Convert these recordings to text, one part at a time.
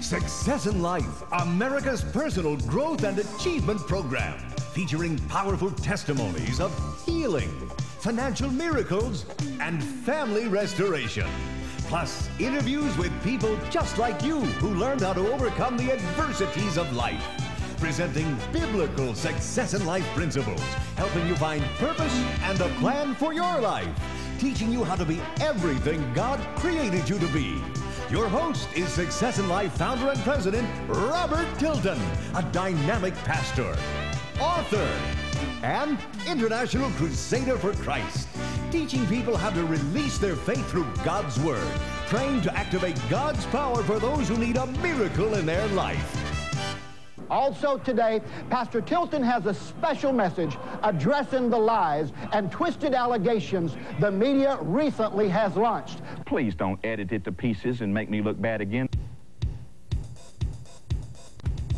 Success in Life, America's personal growth and achievement program, featuring powerful testimonies of healing, financial miracles, and family restoration. Plus, interviews with people just like you who learned how to overcome the adversities of life. Presenting biblical success in life principles, helping you find purpose and a plan for your life, teaching you how to be everything God created you to be. Your host is Success in Life founder and president, Robert Tilton, a dynamic pastor, author, and international crusader for Christ, teaching people how to release their faith through God's Word, trained to activate God's power for those who need a miracle in their life. Also today, Pastor Tilton has a special message addressing the lies and twisted allegations the media recently has launched. Please don't edit it to pieces and make me look bad again.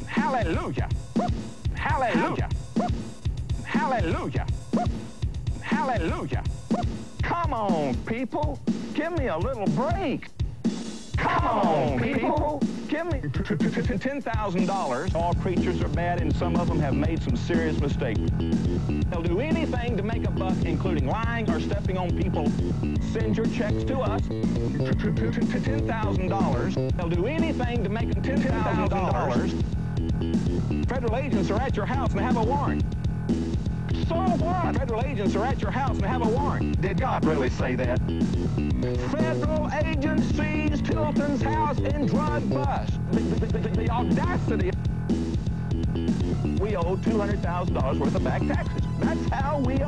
Hallelujah. Hallelujah. Hallelujah. Hallelujah. Come on, people. Give me a little break. Come on, people. Give me $10,000. All preachers are bad, and some of them have made some serious mistakes. They'll do anything to make a buck, including lying or stepping on people. Send your checks to us. $10,000. They'll do anything to make $10,000. Federal agents are at your house and have a warrant. So what? Federal agents are at your house and have a warrant. Did God really say that? Federal agents seized Tilton's house in drug bust. The, the, the, the audacity. We owe $200,000 worth of back taxes. That's how we.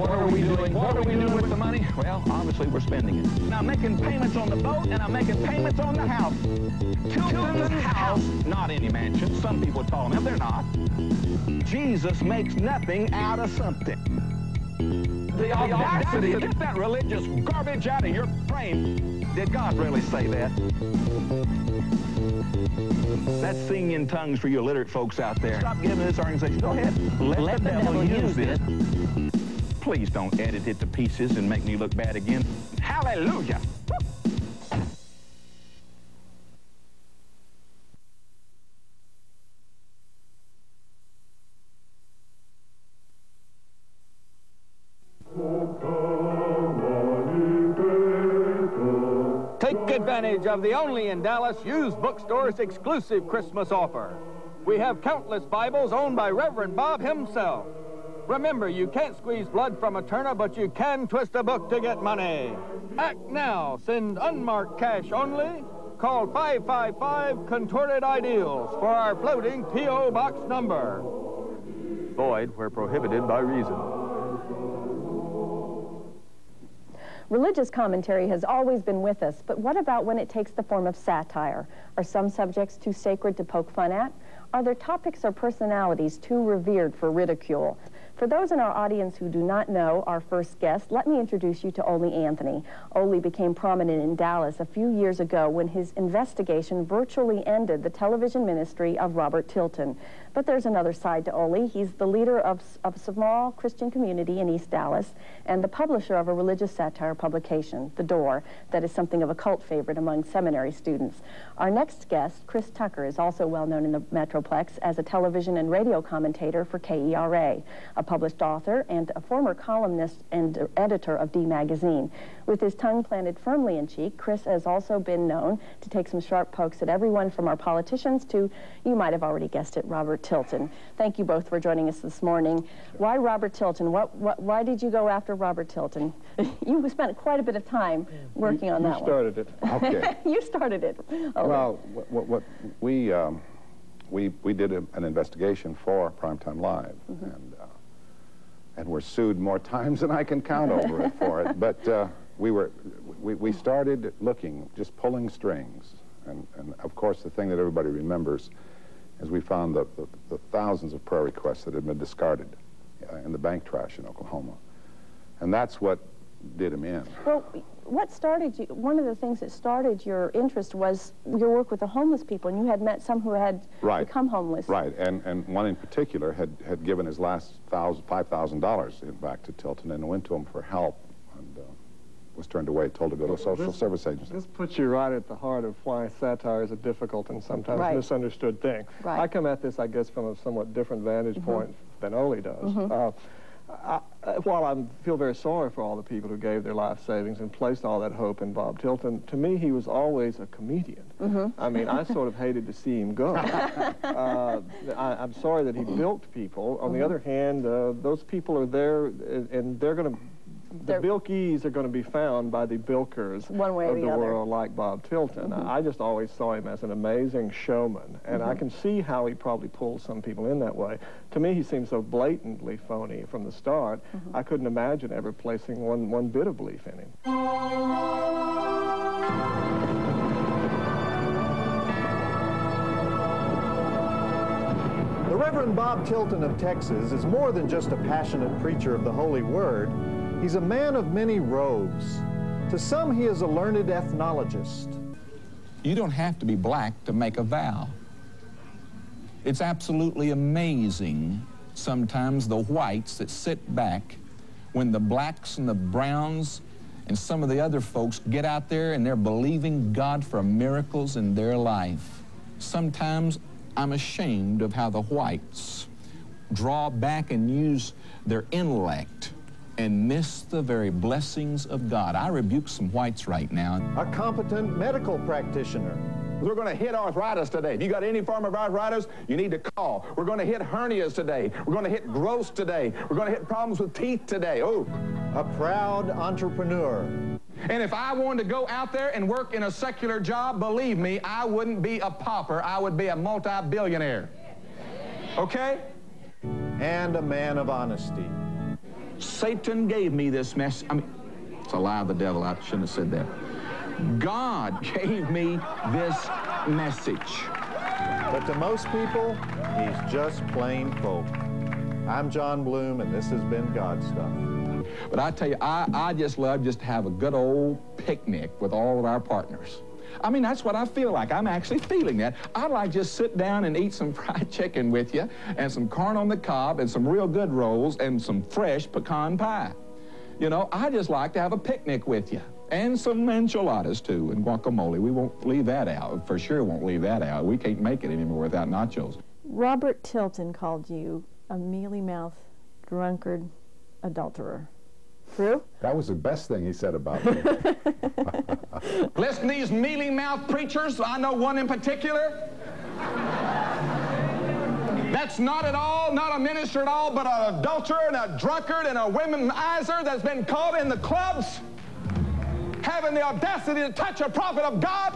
What are we doing? What are we doing with the money? Well, obviously we're spending it. And I'm making payments on the boat and I'm making payments on the house. Tilton's house, not any mansion. Some people call them, they're not. Jesus makes nothing out of something. The audacity, get that religious garbage out of your brain. Did God really say that? That's singing in tongues for you illiterate folks out there. Stop giving this organization. Go ahead. Let, Let the, the devil use this. Please don't edit it to pieces and make me look bad again. Hallelujah. Take advantage of the only in Dallas used bookstore's exclusive Christmas offer. We have countless Bibles owned by Reverend Bob himself. Remember, you can't squeeze blood from a turner, but you can twist a book to get money. Act now. Send unmarked cash only. Call 555 Contorted Ideals for our floating P.O. Box number. Void where prohibited by reason. Religious commentary has always been with us, but what about when it takes the form of satire? Are some subjects too sacred to poke fun at? Are there topics or personalities too revered for ridicule? For those in our audience who do not know our first guest, let me introduce you to Ole Anthony. Ole became prominent in Dallas a few years ago when his investigation virtually ended the television ministry of Robert Tilton. But there's another side to Ole. He's the leader of, of a small Christian community in East Dallas and the publisher of a religious satire publication, The Door, that is something of a cult favorite among seminary students. Our next guest, Chris Tucker, is also well known in the Metroplex as a television and radio commentator for KERA, a published author and a former columnist and editor of D Magazine. With his tongue planted firmly in cheek, Chris has also been known to take some sharp pokes at everyone from our politicians to, you might have already guessed it, Robert Tilton. Thank you both for joining us this morning. Why Robert Tilton? What, what, why did you go after Robert Tilton? you spent quite a bit of time working you, on that you started one. it. Okay. you started it. Oh. Well, what, what we, um, we, we did a, an investigation for Primetime Live, mm -hmm. and, uh, and we're sued more times than I can count over it for it. But uh, we were, we, we started looking, just pulling strings. And, and of course, the thing that everybody remembers is we found the, the, the thousands of prayer requests that had been discarded uh, in the bank trash in Oklahoma. And that's what did him in. Well, what started you, one of the things that started your interest was your work with the homeless people, and you had met some who had right. become homeless. Right, and, and one in particular had, had given his last $5,000 back to Tilton and went to him for help was turned away, told to go to a social this, service agency. This puts you right at the heart of why satire is a difficult and sometimes Right. misunderstood thing. Right. I come at this, I guess, from a somewhat different vantage point than Ole does. Uh, I, I- while I feel very sorry for all the people who gave their life savings and placed all that hope in Bob Tilton, to me he was always a comedian. I mean, I sort of hated to see him go. uh, I, I'm sorry that he bilked people. On the other hand, uh, those people are there, and, and they're going to. The They're- bilkies are going to be found by the bilkers One way or of the the other. world, like Bob Tilton. Mm-hmm. I just always saw him as an amazing showman, and I mm-hmm. can see how he probably pulled some people in that way. To me, he seemed so blatantly phony from the start. Mm-hmm. I couldn't imagine ever placing one, one bit of belief in him. The Reverend Bob Tilton of Texas is more than just a passionate preacher of the Holy Word. He's a man of many robes. To some, he is a learned ethnologist. You don't have to be black to make a vow. It's absolutely amazing sometimes the whites that sit back when the blacks and the browns and some of the other folks get out there and they're believing God for miracles in their life. Sometimes I'm ashamed of how the whites draw back and use their intellect and miss the very blessings of God. I rebuke some whites right now. a competent medical practitioner. We're going to hit arthritis today. If you got any form of arthritis, you need to call. We're going to hit hernias today. We're going to hit growths today. We're going to hit problems with teeth today. Oh. a proud entrepreneur. And if I wanted to go out there and work in a secular job, believe me, I wouldn't be a pauper. I would be a multi-billionaire. Okay? and a man of honesty. Satan gave me this mess. I mean, it's a lie of the devil. I shouldn't have said that. God gave me this message. But to most people, he's just plain folk. I'm John Bloom, and this has been God Stuff. But I tell you, I, I just love just to have a good old picnic with all of our partners. I mean, that's what I feel like. I'm actually feeling that. I'd like just sit down and eat some fried chicken with you and some corn on the cob and some real good rolls and some fresh pecan pie. You know, I just like to have a picnic with you. And some enchiladas, too, and guacamole. We won't leave that out. For sure won't leave that out. We can't make it anymore without nachos. Robert Tilton called you a mealy-mouthed, drunkard, adulterer. True? That was the best thing he said about me. Listen, to these mealy-mouthed preachers, I know one in particular. That's not at all, not a minister at all, but an adulterer and a drunkard and a womanizer that's been caught in the clubs, having the audacity to touch a prophet of God.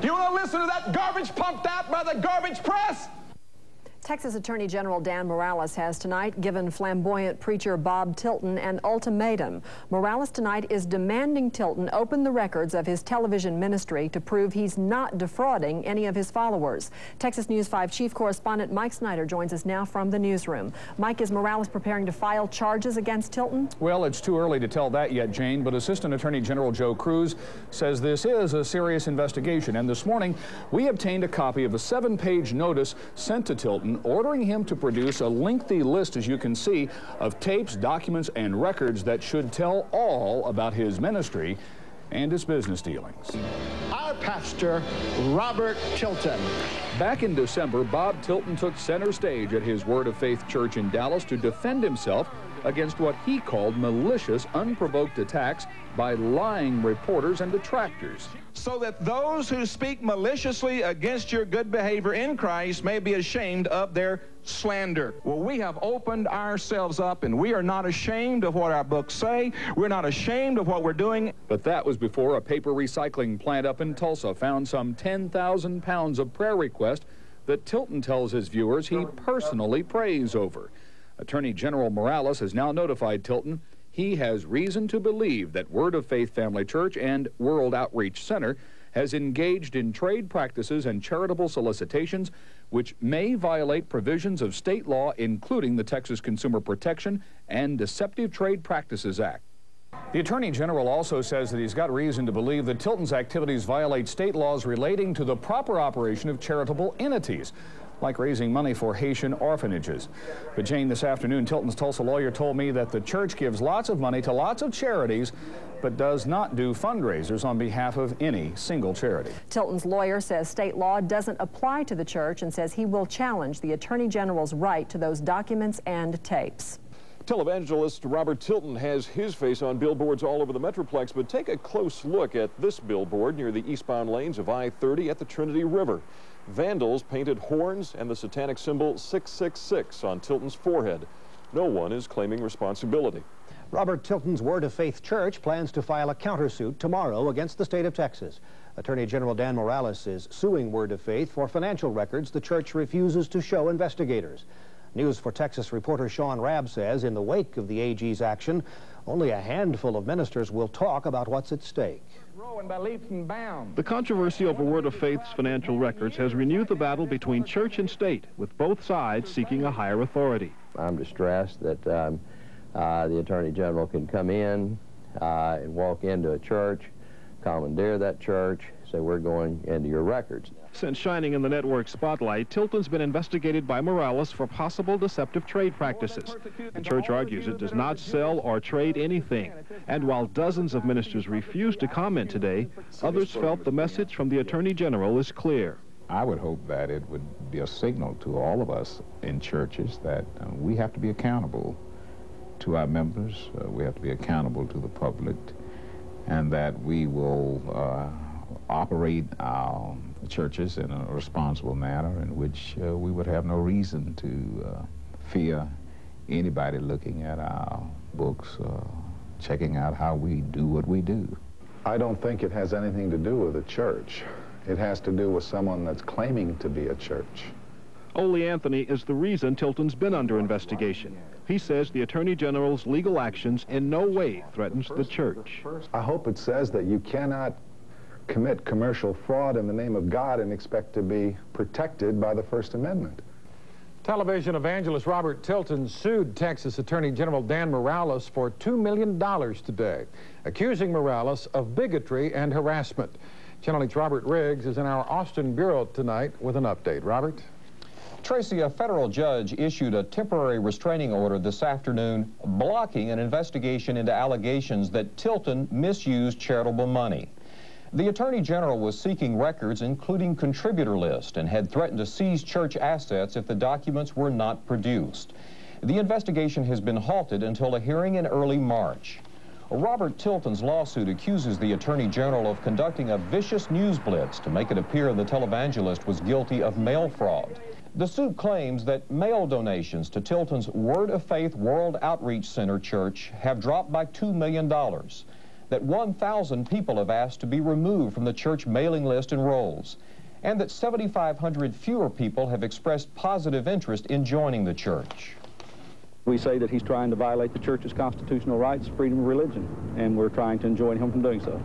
Do you want to listen to that garbage pumped out by the garbage press? Texas Attorney General Dan Morales has tonight given flamboyant preacher Bob Tilton an ultimatum. Morales tonight is demanding Tilton open the records of his television ministry to prove he's not defrauding any of his followers. Texas News 5 Chief Correspondent Mike Snyder joins us now from the newsroom. Mike, is Morales preparing to file charges against Tilton? Well, it's too early to tell that yet, Jane, but Assistant Attorney General Joe Cruz says this is a serious investigation. And this morning, we obtained a copy of a seven page notice sent to Tilton ordering him to produce a lengthy list, as you can see, of tapes, documents, and records that should tell all about his ministry and his business dealings. Our pastor, Robert Tilton. Back in December, Bob Tilton took center stage at his Word of Faith church in Dallas to defend himself against what he called malicious, unprovoked attacks by lying reporters and detractors. so that those who speak maliciously against your good behavior in Christ may be ashamed of their slander. Well, we have opened ourselves up and we are not ashamed of what our books say. We're not ashamed of what we're doing. But that was before a paper recycling plant up in Tulsa found some 10,000 pounds of prayer requests that Tilton tells his viewers he personally prays over. Attorney General Morales has now notified Tilton he has reason to believe that Word of Faith Family Church and World Outreach Center has engaged in trade practices and charitable solicitations which may violate provisions of state law, including the Texas Consumer Protection and Deceptive Trade Practices Act. The Attorney General also says that he's got reason to believe that Tilton's activities violate state laws relating to the proper operation of charitable entities. Like raising money for Haitian orphanages. But Jane, this afternoon, Tilton's Tulsa lawyer told me that the church gives lots of money to lots of charities, but does not do fundraisers on behalf of any single charity. Tilton's lawyer says state law doesn't apply to the church and says he will challenge the Attorney General's right to those documents and tapes. Televangelist Robert Tilton has his face on billboards all over the Metroplex, but take a close look at this billboard near the eastbound lanes of I-30 at the Trinity River. Vandals painted horns and the satanic symbol 666 on Tilton's forehead. No one is claiming responsibility. Robert Tilton's Word of Faith Church plans to file a countersuit tomorrow against the state of Texas. Attorney General Dan Morales is suing Word of Faith for financial records the church refuses to show investigators. News 4 Texas reporter Shaun Rabb says in the wake of the AG's action, only a handful of ministers will talk about what's at stake. The controversy over Word of Faith's financial records has renewed the battle between church and state, with both sides seeking a higher authority. I'm distressed that um, uh, the Attorney General can come in uh, and walk into a church, commandeer that church, say we're going into your records. Since shining in the network spotlight, Tilton's been investigated by Morales for possible deceptive trade practices. The church argues it does not sell or trade anything. And while dozens of ministers refused to comment today, others felt the message from the Attorney General is clear. I would hope that it would be a signal to all of us in churches that uh, we have to be accountable to our members, uh, we have to be accountable to the public, and that we will uh, operate our churches in a responsible manner in which uh, we would have no reason to uh, fear anybody looking at our books, uh, checking out how we do what we do. I don't think it has anything to do with a church. It has to do with someone that's claiming to be a church. Ole Anthony is the reason Tilton's been under investigation. He says the Attorney General's legal actions in no way threatens the church. I hope it says that you cannot commit commercial fraud in the name of God and expect to be protected by the First Amendment. Television evangelist Robert Tilton sued Texas Attorney General Dan Morales for $2 million today, accusing Morales of bigotry and harassment. Channel 8's Robert Riggs is in our Austin Bureau tonight with an update. Robert? Tracy, a federal judge issued a temporary restraining order this afternoon blocking an investigation into allegations that Tilton misused charitable money. The Attorney General was seeking records, including contributor list, and had threatened to seize church assets if the documents were not produced. The investigation has been halted until a hearing in early March. Robert Tilton's lawsuit accuses the Attorney General of conducting a vicious news blitz to make it appear the televangelist was guilty of mail fraud. The suit claims that mail donations to Tilton's Word of Faith World Outreach Center Church have dropped by $2 million that 1,000 people have asked to be removed from the church mailing list and rolls, and that 7,500 fewer people have expressed positive interest in joining the church. We say that he's trying to violate the church's constitutional rights, freedom of religion, and we're trying to enjoin him from doing so.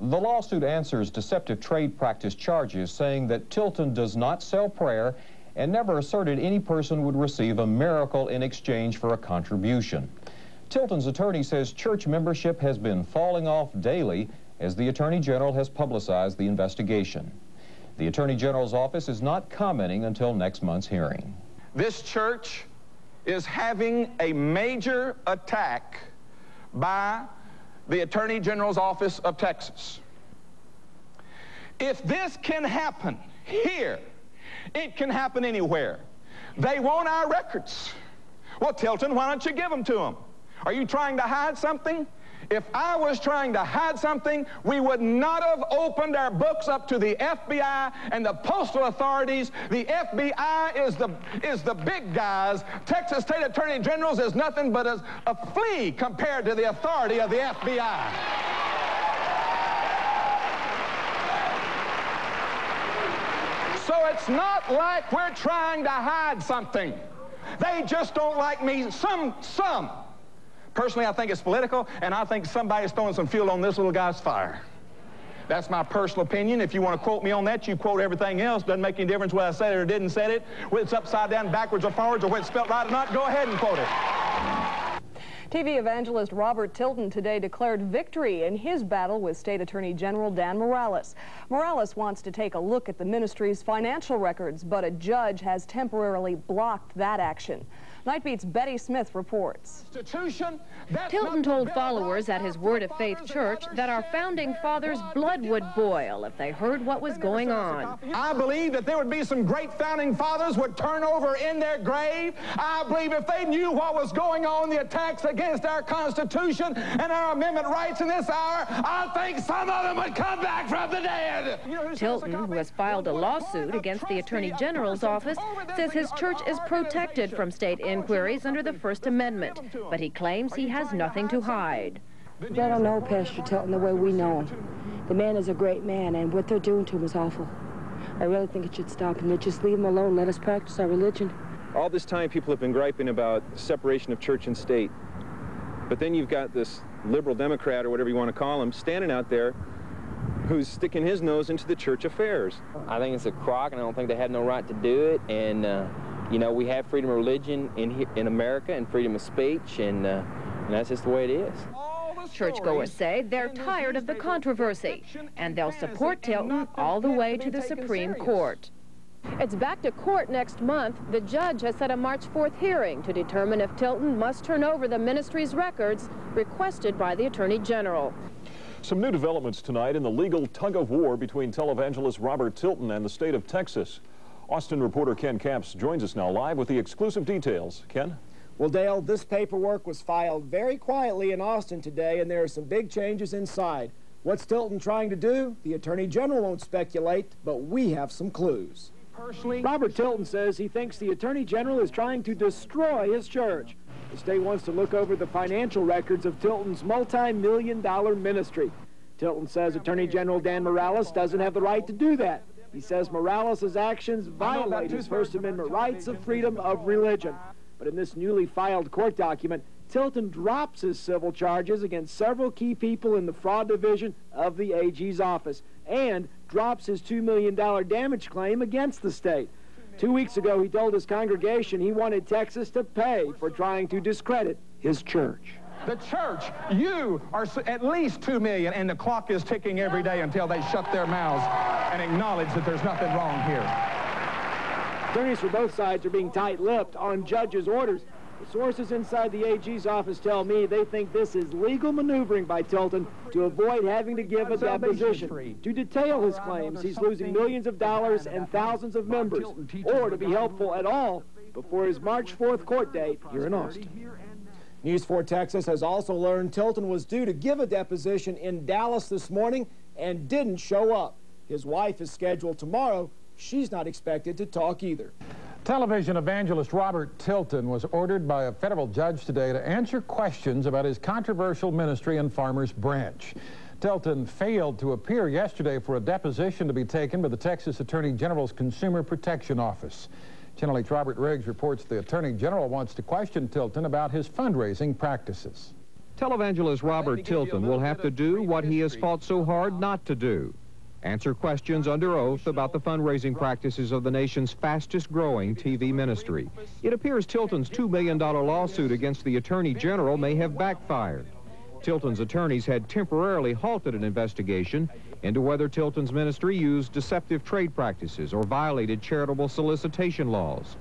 The lawsuit answers deceptive trade practice charges, saying that Tilton does not sell prayer and never asserted any person would receive a miracle in exchange for a contribution. Tilton's attorney says church membership has been falling off daily as the Attorney General has publicized the investigation. The Attorney General's office is not commenting until next month's hearing. This church is having a major attack by the Attorney General's office of Texas. If this can happen here, it can happen anywhere. They want our records. Well, Tilton, why don't you give them to them? Are you trying to hide something? If I was trying to hide something, we would not have opened our books up to the FBI and the postal authorities. The FBI is the, is the big guys. Texas State Attorney General's is nothing but a, a flea compared to the authority of the FBI. So it's not like we're trying to hide something. They just don't like me. Some, some Personally, I think it's political, and I think somebody's throwing some fuel on this little guy's fire. That's my personal opinion. If you want to quote me on that, you quote everything else. Doesn't make any difference whether I said it or didn't say it, whether it's upside down, backwards, or forwards, or whether it's spelled right or not. Go ahead and quote it. TV evangelist Robert Tilton today declared victory in his battle with State Attorney General Dan Morales. Morales wants to take a look at the ministry's financial records, but a judge has temporarily blocked that action. Nightbeat's Betty Smith reports. Tilton told followers at his Word of Faith church that our founding fathers' blood would boil if they heard what was going on. I believe that there would be some great founding fathers would turn over in their grave. I believe if they knew what was going on, the attacks against our Constitution and our amendment rights in this hour, I think some of them would come back from the dead. Tilton, who has filed a lawsuit against the Attorney General's office, says his church is protected from state inquiries under the First Amendment, but he claims he has nothing to hide. They don't know Pastor Tilton the way we know him. The man is a great man, and what they're doing to him is awful. I really think it should stop, and they just leave him alone. Let us practice our religion. All this time, people have been griping about separation of church and state. But then you've got this liberal Democrat, or whatever you want to call him, standing out there who's sticking his nose into the church affairs. I think it's a crock, and I don't think they have no right to do it. And, uh, you know, we have freedom of religion in, in America and freedom of speech, and, uh, and that's just the way it is. Churchgoers say they're tired of the controversy, and they'll support Tilton all the way to the Supreme Court. It's back to court next month. The judge has set a March 4th hearing to determine if Tilton must turn over the ministry's records requested by the Attorney General. Some new developments tonight in the legal tug-of-war between televangelist Robert Tilton and the state of Texas. Austin reporter Ken Capps joins us now live with the exclusive details. Ken? Well, Dale, this paperwork was filed very quietly in Austin today, and there are some big changes inside. What's Tilton trying to do? The Attorney General won't speculate, but we have some clues. Personally, Robert Tilton says he thinks the Attorney General is trying to destroy his church. The state wants to look over the financial records of Tilton's multi-million dollar ministry. Tilton says Attorney General Dan Morales doesn't have the right to do that. He says Morales' actions violate his First Amendment rights of freedom of religion. But in this newly filed court document, Tilton drops his civil charges against several key people in the fraud division of the AG's office and drops his $2 million damage claim against the state. Two weeks ago, he told his congregation he wanted Texas to pay for trying to discredit his church. The church, you are at least two million, and the clock is ticking every day until they shut their mouths and acknowledge that there's nothing wrong here. Attorneys for both sides are being tight-lipped on judges' orders. The sources inside the AG's office tell me they think this is legal maneuvering by Tilton to avoid having to give a deposition. To detail his claims, he's losing millions of dollars and thousands of members, or to be helpful at all before his March 4th court date here in Austin. News 4 Texas has also learned Tilton was due to give a deposition in Dallas this morning and didn't show up. His wife is scheduled tomorrow she's not expected to talk either. Television evangelist Robert Tilton was ordered by a federal judge today to answer questions about his controversial ministry in Farmers Branch. Tilton failed to appear yesterday for a deposition to be taken by the Texas Attorney General's Consumer Protection Office. Channel 8's Robert Riggs reports the Attorney General wants to question Tilton about his fundraising practices. Televangelist Robert Tilton will have to do what he has fought so hard not to do answer questions under oath about the fundraising practices of the nation's fastest growing TV ministry. It appears Tilton's $2 million lawsuit against the Attorney General may have backfired. Tilton's attorneys had temporarily halted an investigation into whether Tilton's ministry used deceptive trade practices or violated charitable solicitation laws.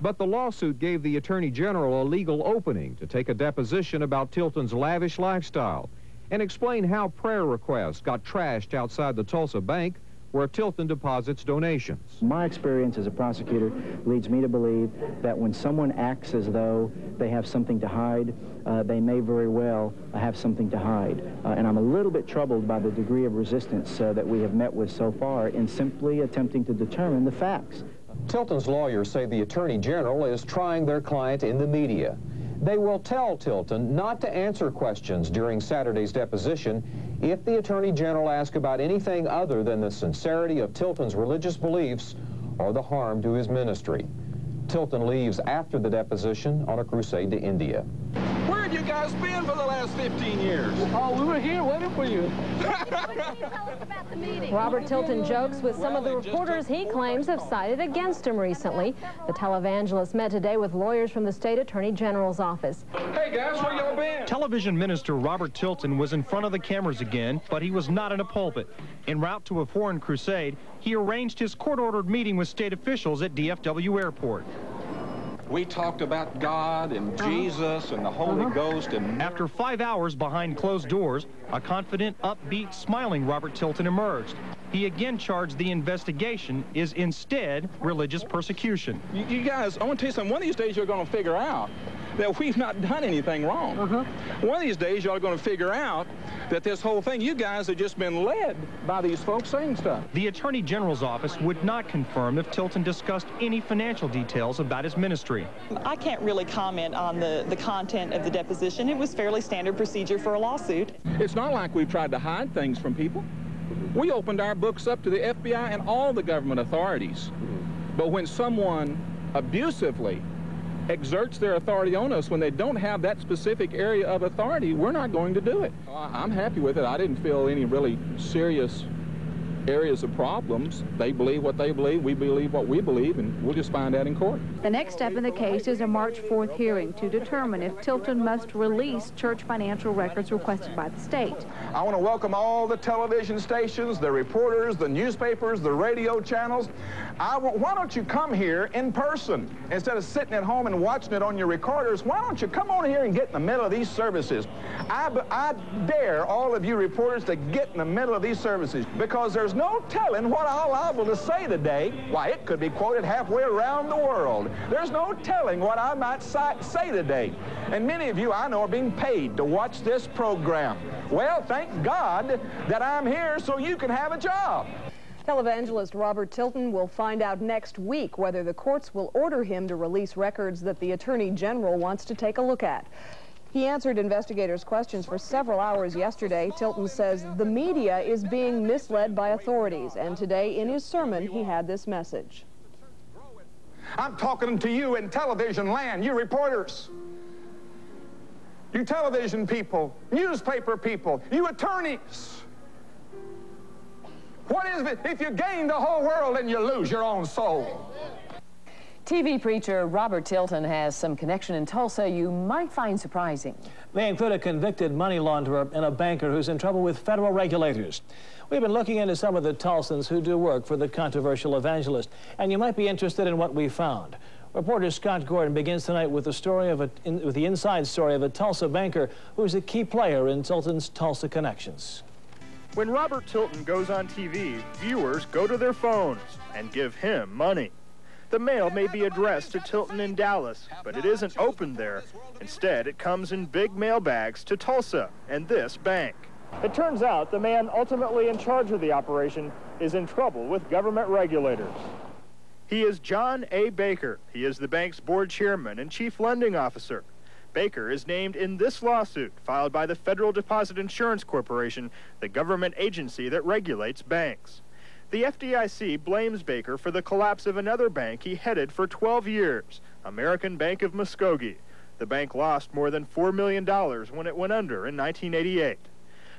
But the lawsuit gave the Attorney General a legal opening to take a deposition about Tilton's lavish lifestyle and explain how prayer requests got trashed outside the Tulsa Bank where Tilton deposits donations. My experience as a prosecutor leads me to believe that when someone acts as though they have something to hide, uh, they may very well have something to hide. Uh, and I'm a little bit troubled by the degree of resistance uh, that we have met with so far in simply attempting to determine the facts. Tilton's lawyers say the Attorney General is trying their client in the media. They will tell Tilton not to answer questions during Saturday's deposition if the Attorney General asks about anything other than the sincerity of Tilton's religious beliefs or the harm to his ministry. Tilton leaves after the deposition on a crusade to India. We're Where'd you guys been for the last 15 years? Oh, we were here waiting for you. Robert Tilton jokes with some of the reporters he claims have sided against him recently. The televangelist met today with lawyers from the state attorney general's office. Hey guys, where y'all been? Television minister Robert Tilton was in front of the cameras again, but he was not in a pulpit. En route to a foreign crusade, he arranged his court-ordered meeting with state officials at DFW Airport. We talked about God and Uh-huh. Jesus and the Holy Uh-huh. Ghost and After five hours behind closed doors, a confident, upbeat, smiling Robert Tilton emerged. He again charged the investigation is instead religious persecution. You, you guys, I want to tell you something. One of these days you're going to figure out that we've not done anything wrong. Uh-huh. One of these days y'all are going to figure out that this whole thing, you guys have just been led by these folks saying stuff. The Attorney General's office would not confirm if Tilton discussed any financial details about his ministry. I can't really comment on the, the content of the deposition. It was fairly standard procedure for a lawsuit. It's not like we've tried to hide things from people. We opened our books up to the FBI and all the government authorities. But when someone abusively exerts their authority on us when they don't have that specific area of authority, we're not going to do it. I'm happy with it. I didn't feel any really serious areas of problems. They believe what they believe, we believe what we believe, and we'll just find out in court. The next step in the case is a March 4th hearing to determine if Tilton must release church financial records requested by the state. I want to welcome all the television stations, the reporters, the newspapers, the radio channels. I why don't you come here in person instead of sitting at home and watching it on your recorders? Why don't you come on here and get in the middle of these services? I, b- I dare all of you reporters to get in the middle of these services because there's no telling what I'll liable to say today. Why, it could be quoted halfway around the world. There's no telling what I might say today. And many of you I know are being paid to watch this program. Well, thank God that I'm here so you can have a job. Televangelist Robert Tilton will find out next week whether the courts will order him to release records that the Attorney General wants to take a look at. He answered investigators' questions for several hours yesterday. Tilton says the media is being misled by authorities, and today in his sermon he had this message. I'm talking to you in television land, you reporters. You television people, newspaper people, you attorneys. What is it if you gain the whole world and you lose your own soul? TV preacher Robert Tilton has some connection in Tulsa you might find surprising. They include a convicted money launderer and a banker who's in trouble with federal regulators. We've been looking into some of the Tulsans who do work for the controversial evangelist, and you might be interested in what we found. Reporter Scott Gordon begins tonight with the story of a, in, with the inside story of a Tulsa banker who's a key player in Tilton's Tulsa connections. When Robert Tilton goes on TV, viewers go to their phones and give him money. The mail may be addressed to Tilton in Dallas, but it isn't opened there. Instead, it comes in big mail bags to Tulsa and this bank. It turns out the man ultimately in charge of the operation is in trouble with government regulators. He is John A. Baker. He is the bank's board chairman and chief lending officer. Baker is named in this lawsuit filed by the Federal Deposit Insurance Corporation, the government agency that regulates banks. The FDIC blames Baker for the collapse of another bank he headed for 12 years, American Bank of Muskogee. The bank lost more than $4 million when it went under in 1988.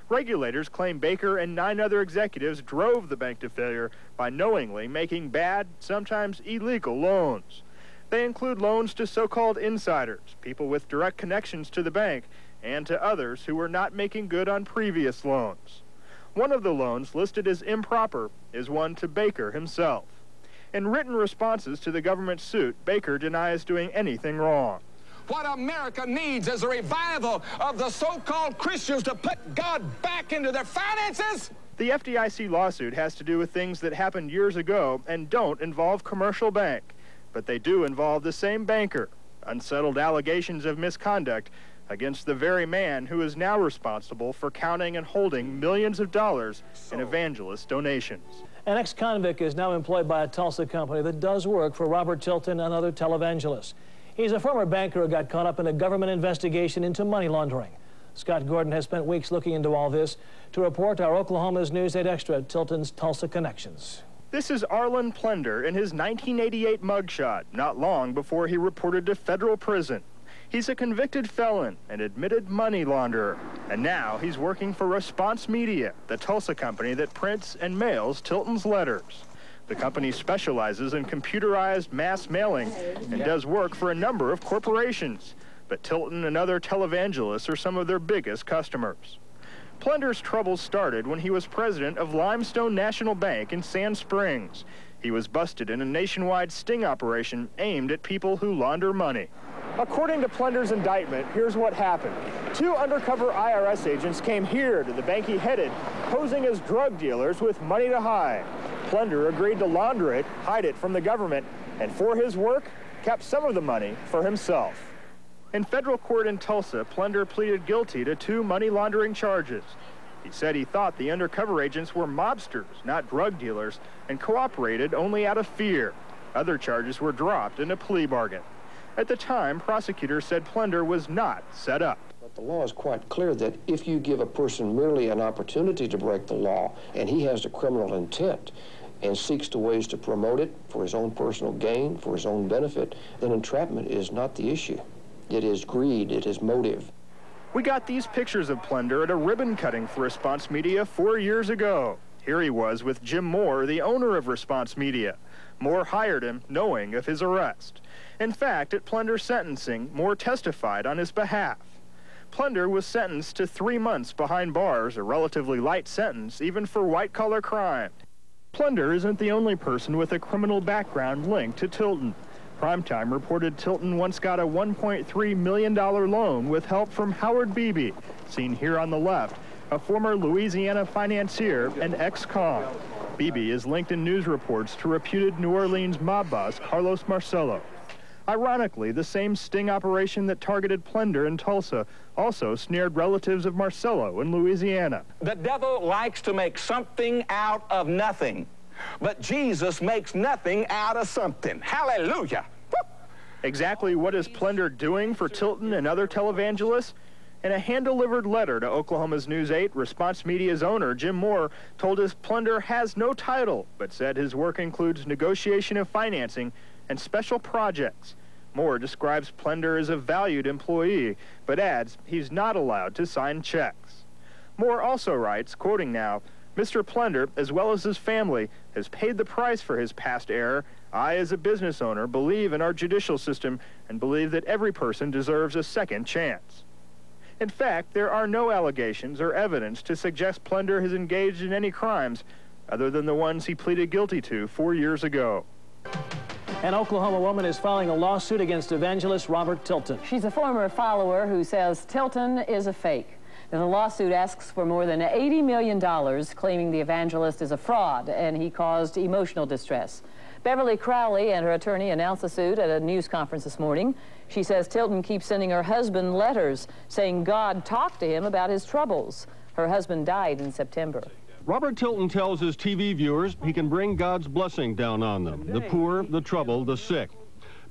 Regulators claim Baker and nine other executives drove the bank to failure by knowingly making bad, sometimes illegal loans. They include loans to so-called insiders, people with direct connections to the bank, and to others who were not making good on previous loans. One of the loans listed as improper is one to Baker himself. In written responses to the government suit, Baker denies doing anything wrong. What America needs is a revival of the so-called Christians to put God back into their finances. The FDIC lawsuit has to do with things that happened years ago and don't involve commercial bank, but they do involve the same banker. Unsettled allegations of misconduct against the very man who is now responsible for counting and holding millions of dollars in evangelist donations. An ex-convict is now employed by a Tulsa company that does work for Robert Tilton and other televangelists. He's a former banker who got caught up in a government investigation into money laundering. Scott Gordon has spent weeks looking into all this. To report, our Oklahoma's News 8 Extra, Tilton's Tulsa Connections. This is Arlen Plender in his 1988 mugshot, not long before he reported to federal prison. He's a convicted felon and admitted money launderer. And now he's working for Response Media, the Tulsa company that prints and mails Tilton's letters. The company specializes in computerized mass mailing and does work for a number of corporations. But Tilton and other televangelists are some of their biggest customers. Plender's troubles started when he was president of Limestone National Bank in Sand Springs. He was busted in a nationwide sting operation aimed at people who launder money. According to Plender's indictment, here's what happened. Two undercover IRS agents came here to the bank he headed, posing as drug dealers with money to hide. Plender agreed to launder it, hide it from the government, and for his work, kept some of the money for himself. In federal court in Tulsa, Plender pleaded guilty to two money laundering charges. He said he thought the undercover agents were mobsters, not drug dealers, and cooperated only out of fear. Other charges were dropped in a plea bargain. At the time, prosecutors said Plender was not set up. But the law is quite clear that if you give a person merely an opportunity to break the law and he has the criminal intent and seeks to ways to promote it for his own personal gain, for his own benefit, then entrapment is not the issue. It is greed, it is motive. We got these pictures of Plender at a ribbon cutting for Response Media four years ago. Here he was with Jim Moore, the owner of Response Media. Moore hired him knowing of his arrest. In fact, at Plender's sentencing, Moore testified on his behalf. Plender was sentenced to three months behind bars, a relatively light sentence, even for white-collar crime. Plender isn't the only person with a criminal background linked to Tilton. Primetime reported Tilton once got a $1.3 million loan with help from Howard Beebe, seen here on the left, a former Louisiana financier and ex-con. Beebe is linked in news reports to reputed New Orleans mob boss Carlos Marcello. Ironically, the same sting operation that targeted Plender in Tulsa also snared relatives of Marcello in Louisiana. The devil likes to make something out of nothing. But Jesus makes nothing out of something. Hallelujah. Exactly what is Plender doing for Tilton and other televangelists? In a hand-delivered letter to Oklahoma's News 8, Response Media's owner, Jim Moore, told us Plender has no title, but said his work includes negotiation of financing and special projects. Moore describes Plender as a valued employee, but adds he's not allowed to sign checks. Moore also writes, quoting now, Mr. Plender, as well as his family, has paid the price for his past error. I, as a business owner, believe in our judicial system and believe that every person deserves a second chance. In fact, there are no allegations or evidence to suggest Plender has engaged in any crimes other than the ones he pleaded guilty to four years ago. An Oklahoma woman is filing a lawsuit against evangelist Robert Tilton. She's a former follower who says Tilton is a fake. The lawsuit asks for more than $80 million, claiming the evangelist is a fraud and he caused emotional distress. Beverly Crowley and her attorney announced the suit at a news conference this morning. She says Tilton keeps sending her husband letters saying God talked to him about his troubles. Her husband died in September. Robert Tilton tells his TV viewers he can bring God's blessing down on them, the poor, the troubled, the sick.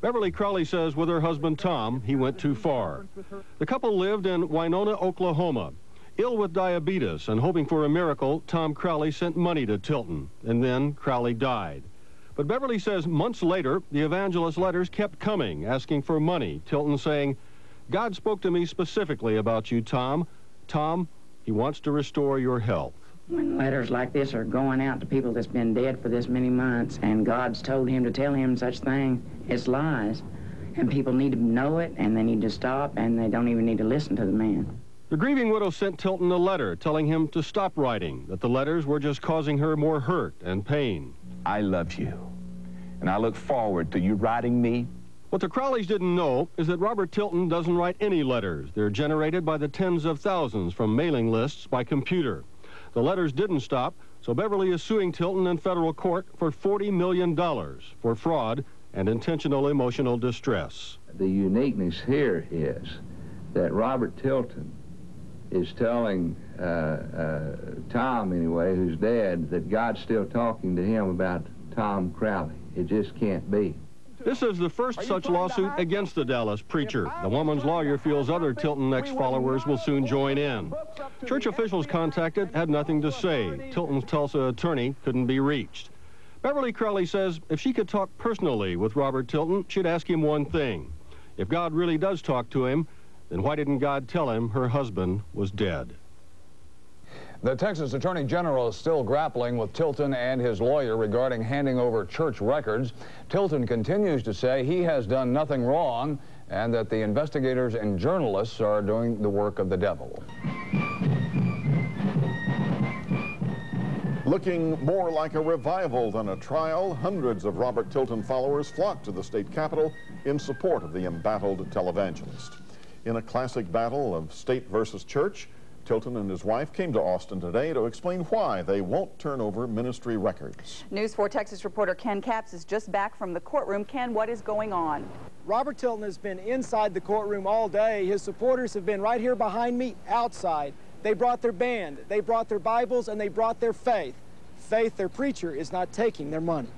Beverly Crowley says with her husband Tom, he went too far. The couple lived in Wynona, Oklahoma. Ill with diabetes and hoping for a miracle, Tom Crowley sent money to Tilton, and then Crowley died. But Beverly says months later, the evangelist's letters kept coming, asking for money. Tilton saying, God spoke to me specifically about you, Tom. Tom, he wants to restore your health. When letters like this are going out to people that's been dead for this many months and God's told him to tell him such things, it's lies. And people need to know it and they need to stop and they don't even need to listen to the man. The grieving widow sent Tilton a letter telling him to stop writing, that the letters were just causing her more hurt and pain. I love you, and I look forward to you writing me. What the Crowleys didn't know is that Robert Tilton doesn't write any letters. They're generated by the tens of thousands from mailing lists by computer. The letters didn't stop, so Beverly is suing Tilton in federal court for $40 million for fraud and intentional emotional distress. The uniqueness here is that Robert Tilton is telling uh, uh, Tom, anyway, who's dead, that God's still talking to him about Tom Crowley. It just can't be. This is the first such lawsuit against the Dallas preacher. The woman's lawyer feels other Tilton ex-followers will soon join in. Church officials contacted had nothing to say. Tilton's Tulsa attorney couldn't be reached. Beverly Crowley says if she could talk personally with Robert Tilton, she'd ask him one thing. If God really does talk to him, then why didn't God tell him her husband was dead? The Texas Attorney General is still grappling with Tilton and his lawyer regarding handing over church records. Tilton continues to say he has done nothing wrong and that the investigators and journalists are doing the work of the devil. Looking more like a revival than a trial, hundreds of Robert Tilton followers flocked to the state capitol in support of the embattled televangelist. In a classic battle of state versus church, Tilton and his wife came to Austin today to explain why they won't turn over ministry records. News 4 Texas reporter Ken Capps is just back from the courtroom. Ken, what is going on? Robert Tilton has been inside the courtroom all day. His supporters have been right here behind me outside. They brought their band, they brought their Bibles, and they brought their faith. Faith their preacher is not taking their money.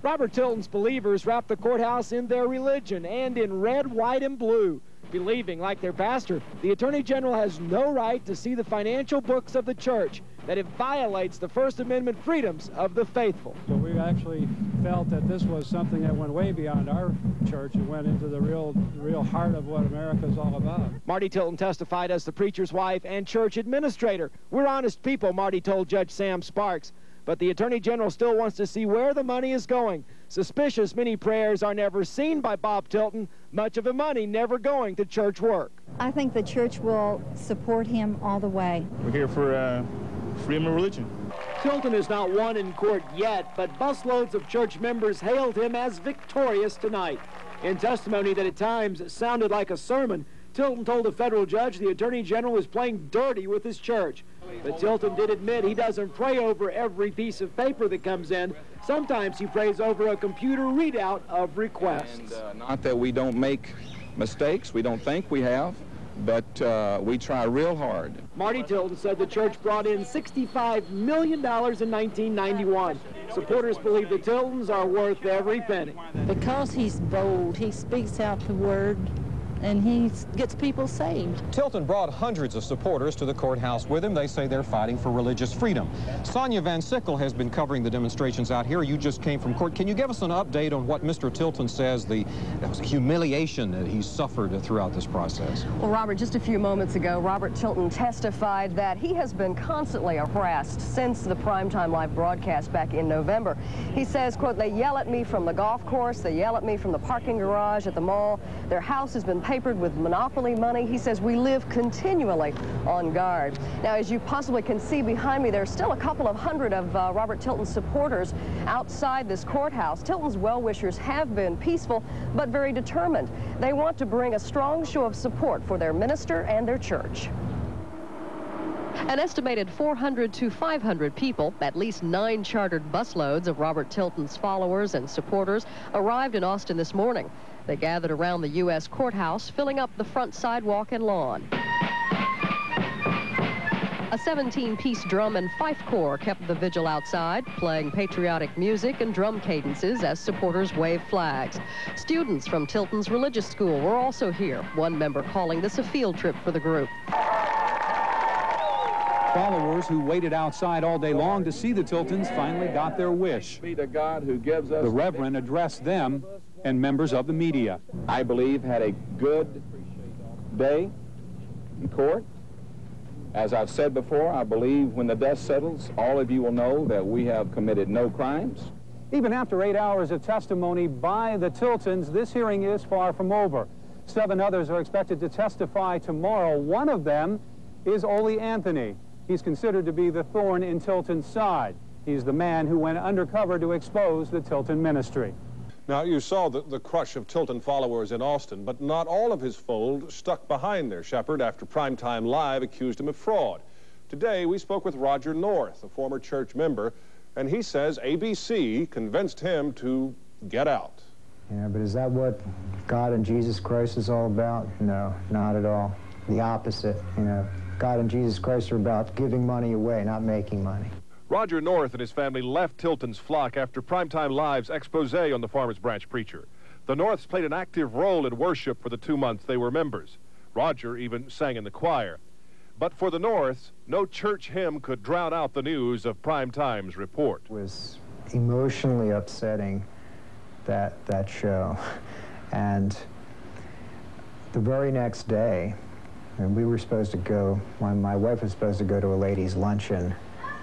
Robert Tilton's believers wrapped the courthouse in their religion and in red, white, and blue believing, like their pastor, the Attorney General has no right to see the financial books of the church, that it violates the First Amendment freedoms of the faithful. So we actually felt that this was something that went way beyond our church and went into the real, real heart of what America is all about. Marty Tilton testified as the preacher's wife and church administrator. We're honest people, Marty told Judge Sam Sparks. But the Attorney General still wants to see where the money is going. Suspicious many prayers are never seen by Bob Tilton, much of the money never going to church work. I think the church will support him all the way. We're here for uh, freedom of religion. Tilton is not won in court yet, but busloads of church members hailed him as victorious tonight. In testimony that at times sounded like a sermon, Tilton told a federal judge the Attorney General was playing dirty with his church. But Tilton did admit he doesn't pray over every piece of paper that comes in. Sometimes he prays over a computer readout of requests. And, uh, not that we don't make mistakes, we don't think we have, but uh, we try real hard. Marty Tilton said the church brought in $65 million in 1991. Supporters believe the Tiltons are worth every penny. Because he's bold, he speaks out the word and he gets people saved. Tilton brought hundreds of supporters to the courthouse with him. They say they're fighting for religious freedom. Sonia Van Sickle has been covering the demonstrations out here. You just came from court. Can you give us an update on what Mr. Tilton says the humiliation that he's suffered throughout this process? Well, Robert, just a few moments ago, Robert Tilton testified that he has been constantly harassed since the primetime live broadcast back in November. He says, quote, they yell at me from the golf course, they yell at me from the parking garage at the mall. Their house has been papered with monopoly money. He says we live continually on guard. Now, as you possibly can see behind me, there's still a couple of hundred of uh, Robert Tilton's supporters outside this courthouse. Tilton's well-wishers have been peaceful, but very determined. They want to bring a strong show of support for their minister and their church. An estimated 400 to 500 people, at least nine chartered busloads of Robert Tilton's followers and supporters, arrived in Austin this morning. They gathered around the U.S. courthouse, filling up the front sidewalk and lawn. A 17-piece drum and fife corps kept the vigil outside, playing patriotic music and drum cadences as supporters waved flags. Students from Tilton's religious school were also here, one member calling this a field trip for the group. Followers who waited outside all day long to see the Tiltons finally got their wish. Be to God who gives us the Reverend addressed them and members of the media. I believe had a good day in court. As I've said before, I believe when the dust settles, all of you will know that we have committed no crimes. Even after eight hours of testimony by the Tiltons, this hearing is far from over. Seven others are expected to testify tomorrow. One of them is Ole Anthony. He's considered to be the thorn in Tilton's side. He's the man who went undercover to expose the Tilton ministry. Now, you saw the, the crush of Tilton followers in Austin, but not all of his fold stuck behind their shepherd after Primetime Live accused him of fraud. Today, we spoke with Roger North, a former church member, and he says ABC convinced him to get out. Yeah, but is that what God and Jesus Christ is all about? No, not at all. The opposite, you know. God and Jesus Christ are about giving money away, not making money. Roger North and his family left Tilton's flock after Primetime Live's expose on the Farmers Branch preacher. The Norths played an active role in worship for the two months they were members. Roger even sang in the choir. But for the Norths, no church hymn could drown out the news of Primetime's report. It was emotionally upsetting, that, that show. And the very next day, and we were supposed to go, my, my wife was supposed to go to a ladies' luncheon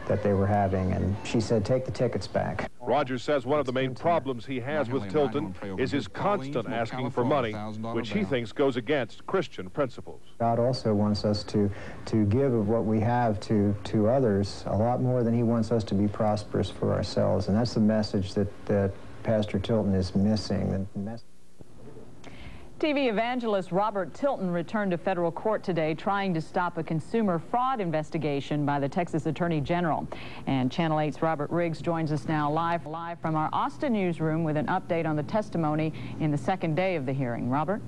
that they were having, and she said, take the tickets back. Rogers says one of the main problems he has with Tilton is his constant asking for money, which he thinks goes against Christian principles. God also wants us to, to give of what we have to, to others a lot more than he wants us to be prosperous for ourselves, and that's the message that, that Pastor Tilton is missing. TV evangelist Robert Tilton returned to federal court today trying to stop a consumer fraud investigation by the Texas Attorney General. And Channel 8's Robert Riggs joins us now live, live from our Austin newsroom with an update on the testimony in the second day of the hearing. Robert?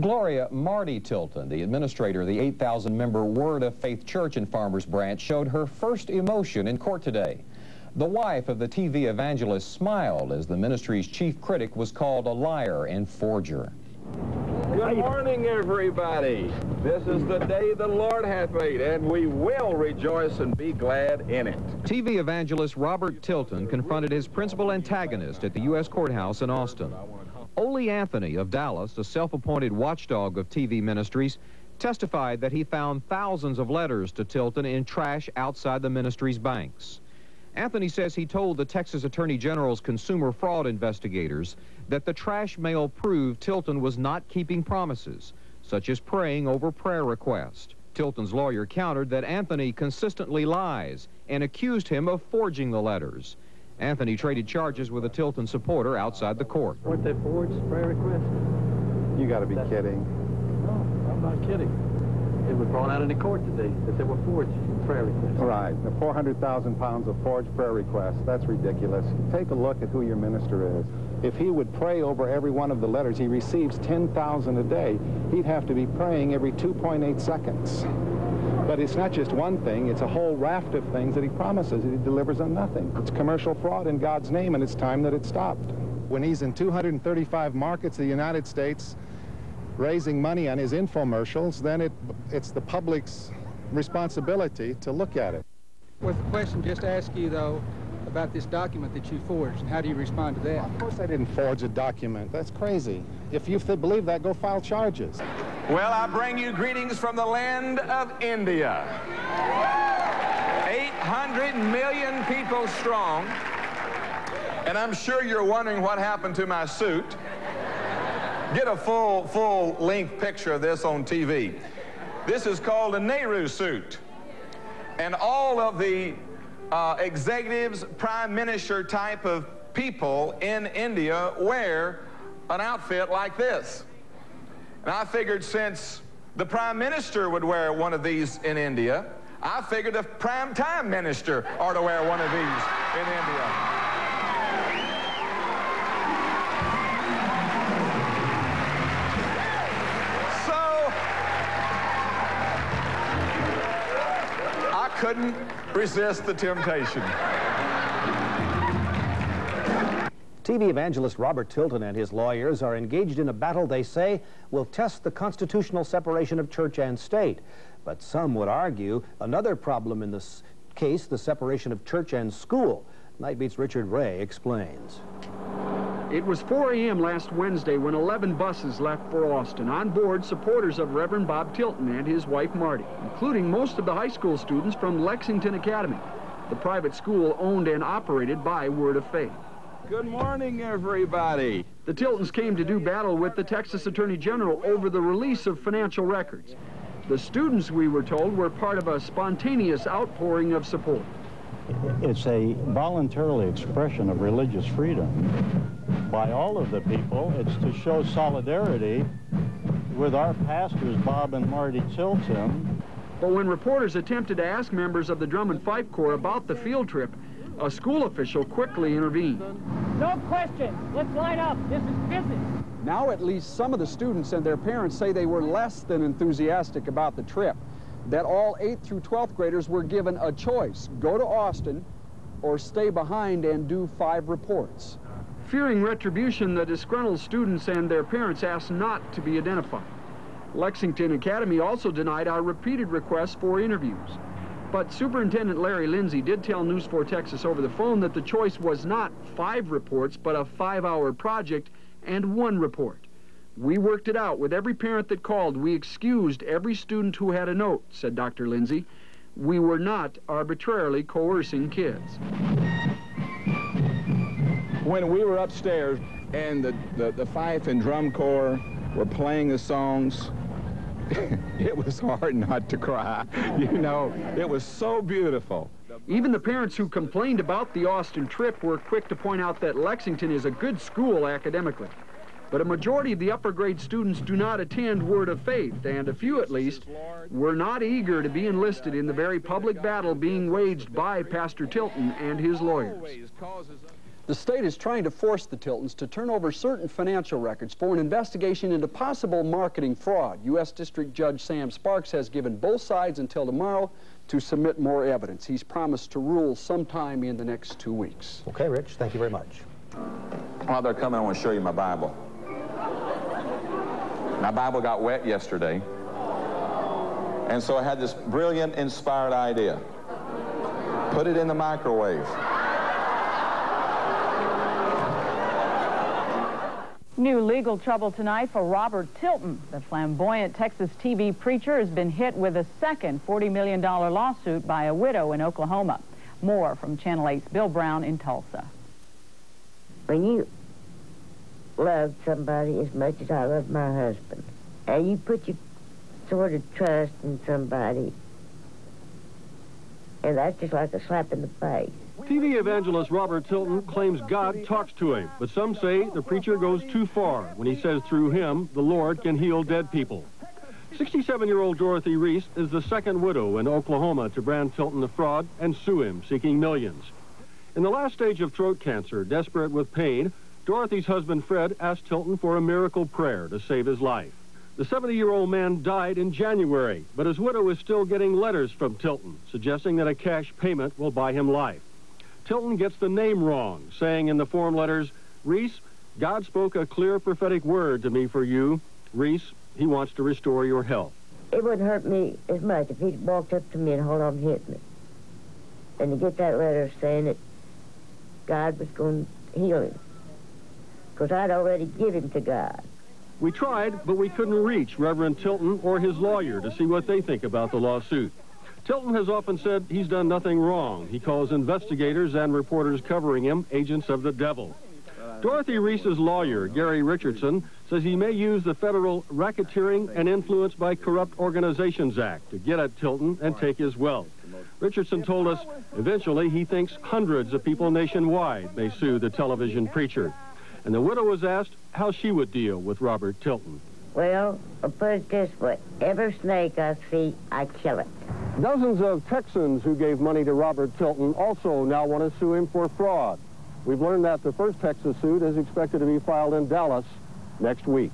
Gloria Marty Tilton, the administrator of the 8,000-member Word of Faith Church in Farmers Branch, showed her first emotion in court today. The wife of the TV evangelist smiled as the ministry's chief critic was called a liar and forger. Good morning, everybody. This is the day the Lord hath made, and we will rejoice and be glad in it. TV evangelist Robert Tilton confronted his principal antagonist at the U.S. Courthouse in Austin. Ole Anthony of Dallas, a self-appointed watchdog of TV ministries, testified that he found thousands of letters to Tilton in trash outside the ministry's banks. Anthony says he told the Texas Attorney General's consumer fraud investigators that the trash mail proved Tilton was not keeping promises, such as praying over prayer requests. Tilton's lawyer countered that Anthony consistently lies and accused him of forging the letters. Anthony traded charges with a Tilton supporter outside the court. Weren't they forged prayer requests? You got to be kidding. No, I'm not kidding. It was brought out in the court today that they were forged prayer requests. Right. The 400,000 pounds of forged prayer requests. That's ridiculous. Take a look at who your minister is. If he would pray over every one of the letters, he receives 10,000 a day. He'd have to be praying every 2.8 seconds. But it's not just one thing, it's a whole raft of things that he promises he delivers on nothing. It's commercial fraud in God's name, and it's time that it stopped. When he's in 235 markets of the United States, raising money on his infomercials, then it, it's the public's responsibility to look at it. With the question just ask you, though, about this document that you forged, and how do you respond to that? Of course I didn't forge a document. That's crazy. If you believe that, go file charges. Well, I bring you greetings from the land of India. 800 million people strong. And I'm sure you're wondering what happened to my suit. Get a full, full-length picture of this on TV. This is called a Nehru suit. And all of the uh, executives, prime minister type of people in India wear an outfit like this. And I figured since the prime minister would wear one of these in India, I figured the prime time minister ought to wear one of these in India. So, I couldn't resist the temptation. TV evangelist Robert Tilton and his lawyers are engaged in a battle they say will test the constitutional separation of church and state. But some would argue another problem in this case, the separation of church and school. Nightbeat's Richard Ray explains. It was 4 a.m. last Wednesday when 11 buses left for Austin. On board, supporters of Reverend Bob Tilton and his wife Marty, including most of the high school students from Lexington Academy, the private school owned and operated by Word of Faith. Good morning, everybody. The Tiltons came to do battle with the Texas Attorney General over the release of financial records. The students, we were told, were part of a spontaneous outpouring of support. It's a voluntarily expression of religious freedom by all of the people. It's to show solidarity with our pastors, Bob and Marty Tilton. But when reporters attempted to ask members of the Drum and Fife Corps about the field trip, a school official quickly intervened. No question. Let's line up. This is business. Now at least some of the students and their parents say they were less than enthusiastic about the trip. That all 8th through 12th graders were given a choice, go to Austin or stay behind and do five reports. Fearing retribution, the disgruntled students and their parents asked not to be identified. Lexington Academy also denied our repeated requests for interviews. But Superintendent Larry Lindsay did tell News 4 Texas over the phone that the choice was not five reports, but a five-hour project and one report. We worked it out with every parent that called. We excused every student who had a note, said Dr. Lindsay. We were not arbitrarily coercing kids. When we were upstairs and the, the, the fife and drum corps were playing the songs, it was hard not to cry. You know, it was so beautiful. Even the parents who complained about the Austin trip were quick to point out that Lexington is a good school academically. But a majority of the upper grade students do not attend Word of Faith, and a few at least were not eager to be enlisted in the very public battle being waged by Pastor Tilton and his lawyers. The state is trying to force the Tiltons to turn over certain financial records for an investigation into possible marketing fraud. U.S. District Judge Sam Sparks has given both sides until tomorrow to submit more evidence. He's promised to rule sometime in the next two weeks. Okay, Rich, thank you very much. While they're coming, I want to show you my Bible. My Bible got wet yesterday, and so I had this brilliant, inspired idea. Put it in the microwave. New legal trouble tonight for Robert Tilton. The flamboyant Texas TV preacher has been hit with a second $40 million lawsuit by a widow in Oklahoma. More from Channel 8's Bill Brown in Tulsa. When you love somebody as much as I love my husband, and you put your sort of trust in somebody, and that's just like a slap in the face. TV evangelist Robert Tilton claims God talks to him, but some say the preacher goes too far when he says through him the Lord can heal dead people. 67-year-old Dorothy Reese is the second widow in Oklahoma to brand Tilton a fraud and sue him, seeking millions. In the last stage of throat cancer, desperate with pain, Dorothy's husband Fred asked Tilton for a miracle prayer to save his life. The 70-year-old man died in January, but his widow is still getting letters from Tilton, suggesting that a cash payment will buy him life. Tilton gets the name wrong, saying in the form letters, Reese, God spoke a clear prophetic word to me for you. Reese, he wants to restore your health. It wouldn't hurt me as much if he'd walked up to me and hold on and hit me. And to get that letter saying that God was going to heal him. Because I'd already give him to God. We tried, but we couldn't reach Reverend Tilton or his lawyer to see what they think about the lawsuit. Tilton has often said he's done nothing wrong. He calls investigators and reporters covering him agents of the devil. Dorothy Reese's lawyer, Gary Richardson, says he may use the Federal Racketeering and Influence by Corrupt Organizations Act to get at Tilton and take his wealth. Richardson told us eventually he thinks hundreds of people nationwide may sue the television preacher. And the widow was asked how she would deal with Robert Tilton. Well, I'll put it this way. Every snake I see, I kill it. Dozens of Texans who gave money to Robert Tilton also now want to sue him for fraud. We've learned that the first Texas suit is expected to be filed in Dallas next week.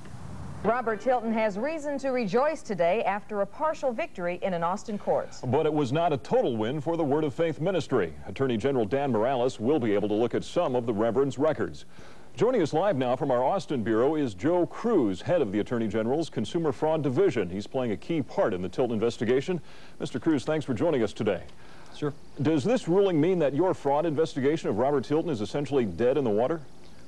Robert Tilton has reason to rejoice today after a partial victory in an Austin court. But it was not a total win for the Word of Faith ministry. Attorney General Dan Morales will be able to look at some of the Reverend's records. Joining us live now from our Austin Bureau is Joe Cruz, head of the Attorney General's Consumer Fraud Division. He's playing a key part in the Tilton investigation. Mr. Cruz, thanks for joining us today. Sure. Does this ruling mean that your fraud investigation of Robert Tilton is essentially dead in the water?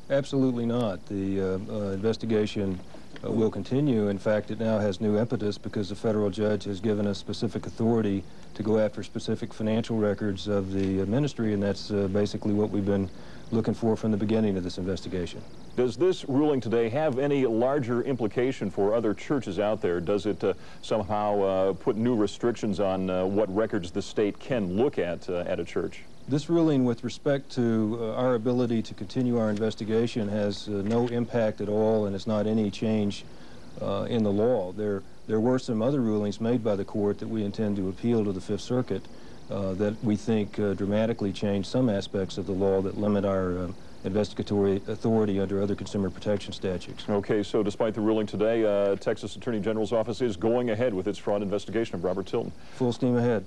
Absolutely not. The uh, uh, investigation uh, will continue. In fact, it now has new impetus because the federal judge has given us specific authority to go after specific financial records of the ministry, and that's uh, basically what we've been looking for from the beginning of this investigation. Does this ruling today have any larger implication for other churches out there? Does it uh, somehow uh, put new restrictions on uh, what records the state can look at uh, at a church? This ruling with respect to uh, our ability to continue our investigation has uh, no impact at all and it's not any change in the law. There, there were some other rulings made by the court that we intend to appeal to the Fifth Circuit uh, that we think uh, dramatically change some aspects of the law that limit our uh, investigatory authority under other consumer protection statutes. Okay, so despite the ruling today, uh, Texas Attorney General's office is going ahead with its fraud investigation of Robert Tilton. Full steam ahead.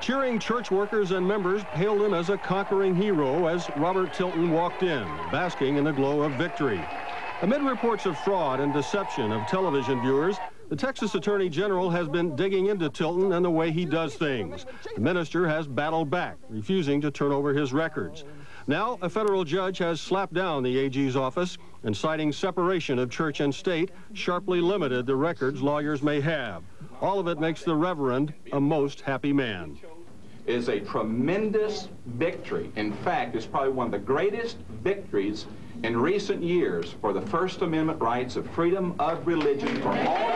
Cheering church workers and members hailed him as a conquering hero as Robert Tilton walked in, basking in the glow of victory. Amid reports of fraud and deception of television viewers, the Texas Attorney General has been digging into Tilton and the way he does things. The minister has battled back, refusing to turn over his records. Now, a federal judge has slapped down the AG's office and citing separation of church and state, sharply limited the records lawyers may have. All of it makes the Reverend a most happy man. Is a tremendous victory. In fact, it's probably one of the greatest victories in recent years for the First Amendment rights of freedom of religion for all.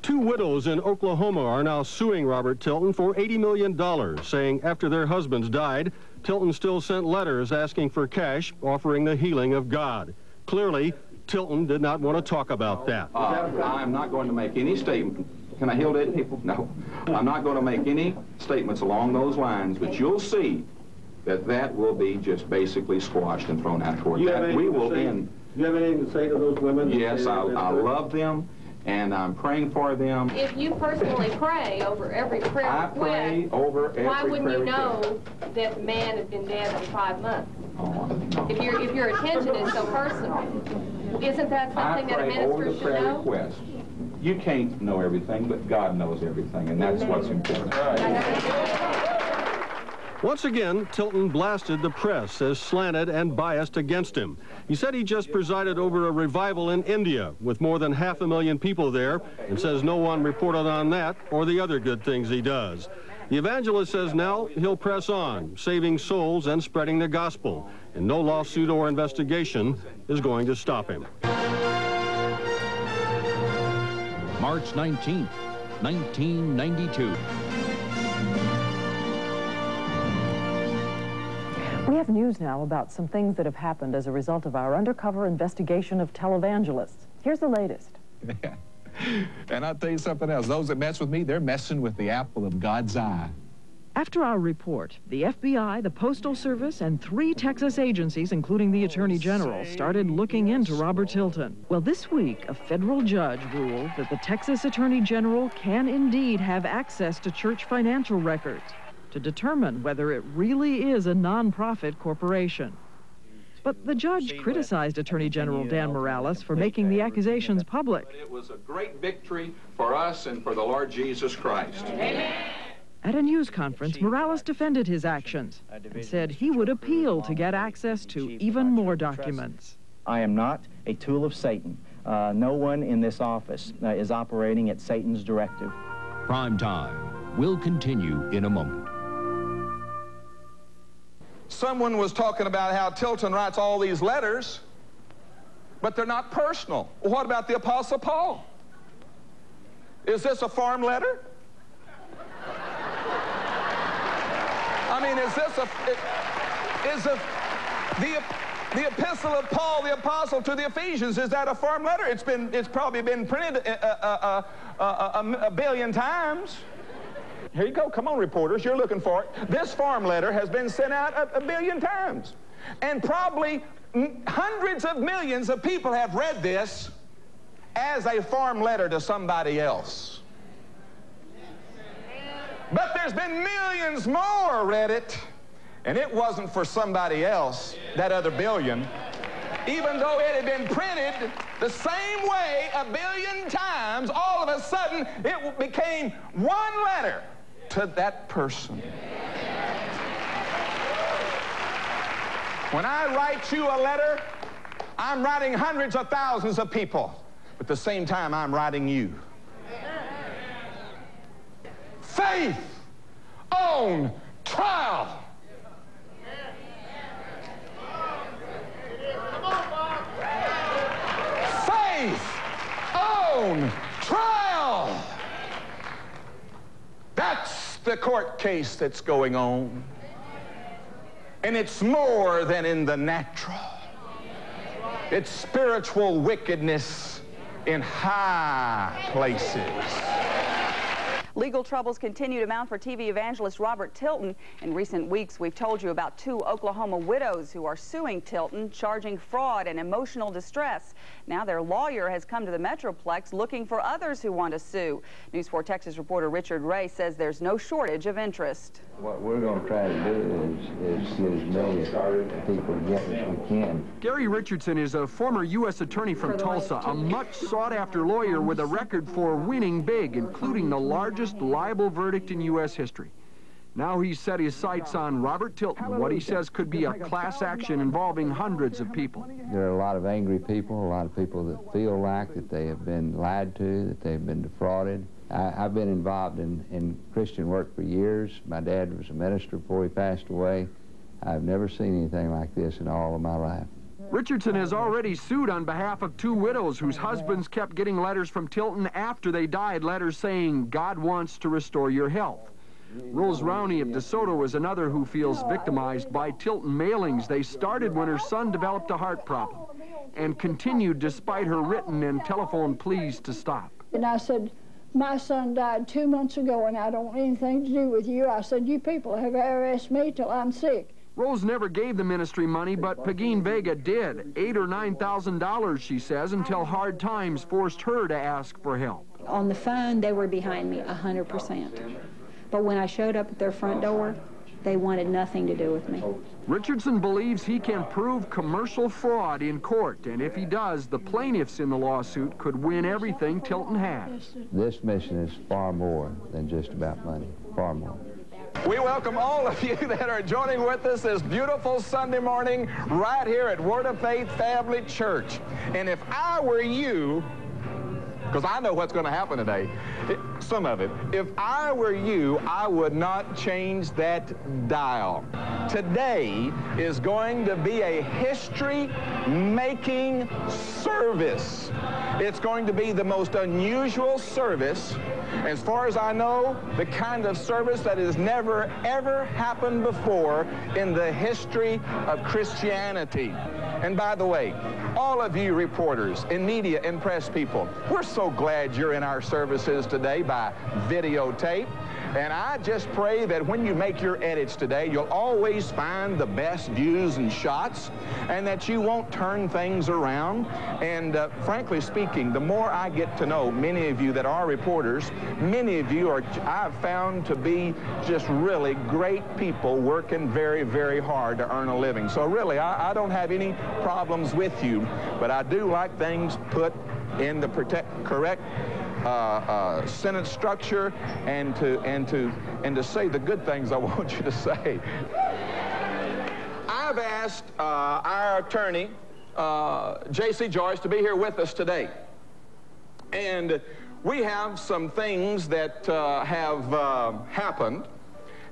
Two widows in Oklahoma are now suing Robert Tilton for $80 million, saying after their husbands died, Tilton still sent letters asking for cash, offering the healing of God. Clearly, Tilton did not want to talk about that. Uh, I'm not going to make any statement. Can I heal dead people? No. I'm not going to make any statements along those lines, but you'll see that that will be just basically squashed and thrown out toward that. We will end. Do you have anything to say to those women? Yes, I, I love them and I'm praying for them. If you personally pray over every prayer I request, pray over every why wouldn't you know that the man has been dead for five months? Oh, if your if your attention is so personal, isn't that something that a minister should prayer know? request. You can't know everything, but God knows everything, and that's what's important. Once again, Tilton blasted the press as slanted and biased against him. He said he just presided over a revival in India with more than half a million people there and says no one reported on that or the other good things he does. The evangelist says now he'll press on, saving souls and spreading the gospel, and no lawsuit or investigation is going to stop him. March 19th, 1992. We have news now about some things that have happened as a result of our undercover investigation of televangelists. Here's the latest. and I'll tell you something else. Those that mess with me, they're messing with the apple of God's eye. After our report, the FBI, the Postal Service, and three Texas agencies, including the Attorney General, started looking into Robert Tilton. Well, this week, a federal judge ruled that the Texas Attorney General can indeed have access to church financial records to determine whether it really is a nonprofit corporation. But the judge criticized Attorney General Dan Morales for making the accusations public. It was a great victory for us and for the Lord Jesus Christ. Amen. At a news conference, Morales defended his actions and said he would appeal to get access to even more documents. I am not a tool of Satan. Uh, no one in this office uh, is operating at Satan's directive. Prime time will continue in a moment. Someone was talking about how Tilton writes all these letters, but they're not personal. What about the Apostle Paul? Is this a farm letter? I mean, is this a, is a, the, the epistle of Paul, the apostle to the Ephesians, is that a farm letter? It's been, it's probably been printed uh, uh, uh, a, a, a, a billion times. Here you go. Come on, reporters. You're looking for it. This farm letter has been sent out a, a billion times. And probably hundreds of millions of people have read this as a farm letter to somebody else. But there's been millions more read it, and it wasn't for somebody else, that other billion. Even though it had been printed the same way a billion times, all of a sudden it became one letter to that person. When I write you a letter, I'm writing hundreds of thousands of people. But at the same time, I'm writing you. Faith on trial. Faith on trial. That's the court case that's going on. And it's more than in the natural. It's spiritual wickedness in high places. Legal troubles continue to mount for TV evangelist Robert Tilton. In recent weeks, we've told you about two Oklahoma widows who are suing Tilton, charging fraud and emotional distress. Now their lawyer has come to the Metroplex looking for others who want to sue. News 4 Texas reporter Richard Ray says there's no shortage of interest. What we're going to try to do is, is get as many people together as we can. Gary Richardson is a former U.S. attorney from Tulsa, a much sought-after lawyer with a record for winning big, including the largest libel verdict in U.S. history. Now he's set his sights on Robert Tilton, what he says could be a class action involving hundreds of people. There are a lot of angry people, a lot of people that feel like that they have been lied to, that they've been defrauded. I, have been involved in, in Christian work for years. My dad was a minister before he passed away. I've never seen anything like this in all of my life. Richardson has already sued on behalf of two widows whose husbands kept getting letters from Tilton after they died, letters saying, God wants to restore your health. Rose Rowney of DeSoto is another who feels victimized by Tilton mailings. They started when her son developed a heart problem and continued despite her written and telephone pleas to stop. And I said, my son died two months ago and I don't want anything to do with you. I said, you people have harassed me till I'm sick. Rose never gave the ministry money, but Pagine Vega did. Eight or nine thousand dollars, she says, until hard times forced her to ask for help. On the phone, they were behind me a 100%. But when I showed up at their front door, they wanted nothing to do with me. Richardson believes he can prove commercial fraud in court, and if he does, the plaintiffs in the lawsuit could win everything Tilton has. This mission is far more than just about money, far more. We welcome all of you that are joining with us this beautiful Sunday morning right here at Word of Faith Family Church. And if I were you, because I know what's going to happen today, some of it. If I were you, I would not change that dial. Today is going to be a history-making service. It's going to be the most unusual service as far as I know, the kind of service that has never, ever happened before in the history of Christianity. And by the way, all of you reporters and media and press people, we're so glad you're in our services today by videotape. And I just pray that when you make your edits today, you'll always find the best views and shots and that you won't turn things around. And uh, frankly speaking, the more I get to know many of you that are reporters, many of you are, I've found to be just really great people working very, very hard to earn a living. So really, I, I don't have any problems with you, but I do like things put in the protect, correct uh, uh, sentence structure and to, and, to, and to say the good things I want you to say. I've asked uh, our attorney, uh, J.C. Joyce, to be here with us today. And we have some things that have happened,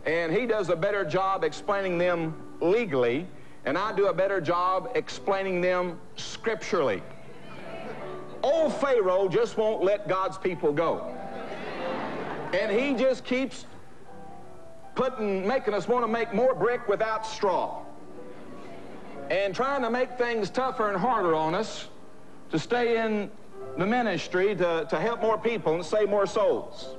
and he does a better job explaining them legally, and I do a better job explaining them scripturally. Old Pharaoh just won't let God's people go. And he just keeps putting, making us want to make more brick without straw. And trying to make things tougher and harder on us to stay in the ministry to, to help more people and save more souls.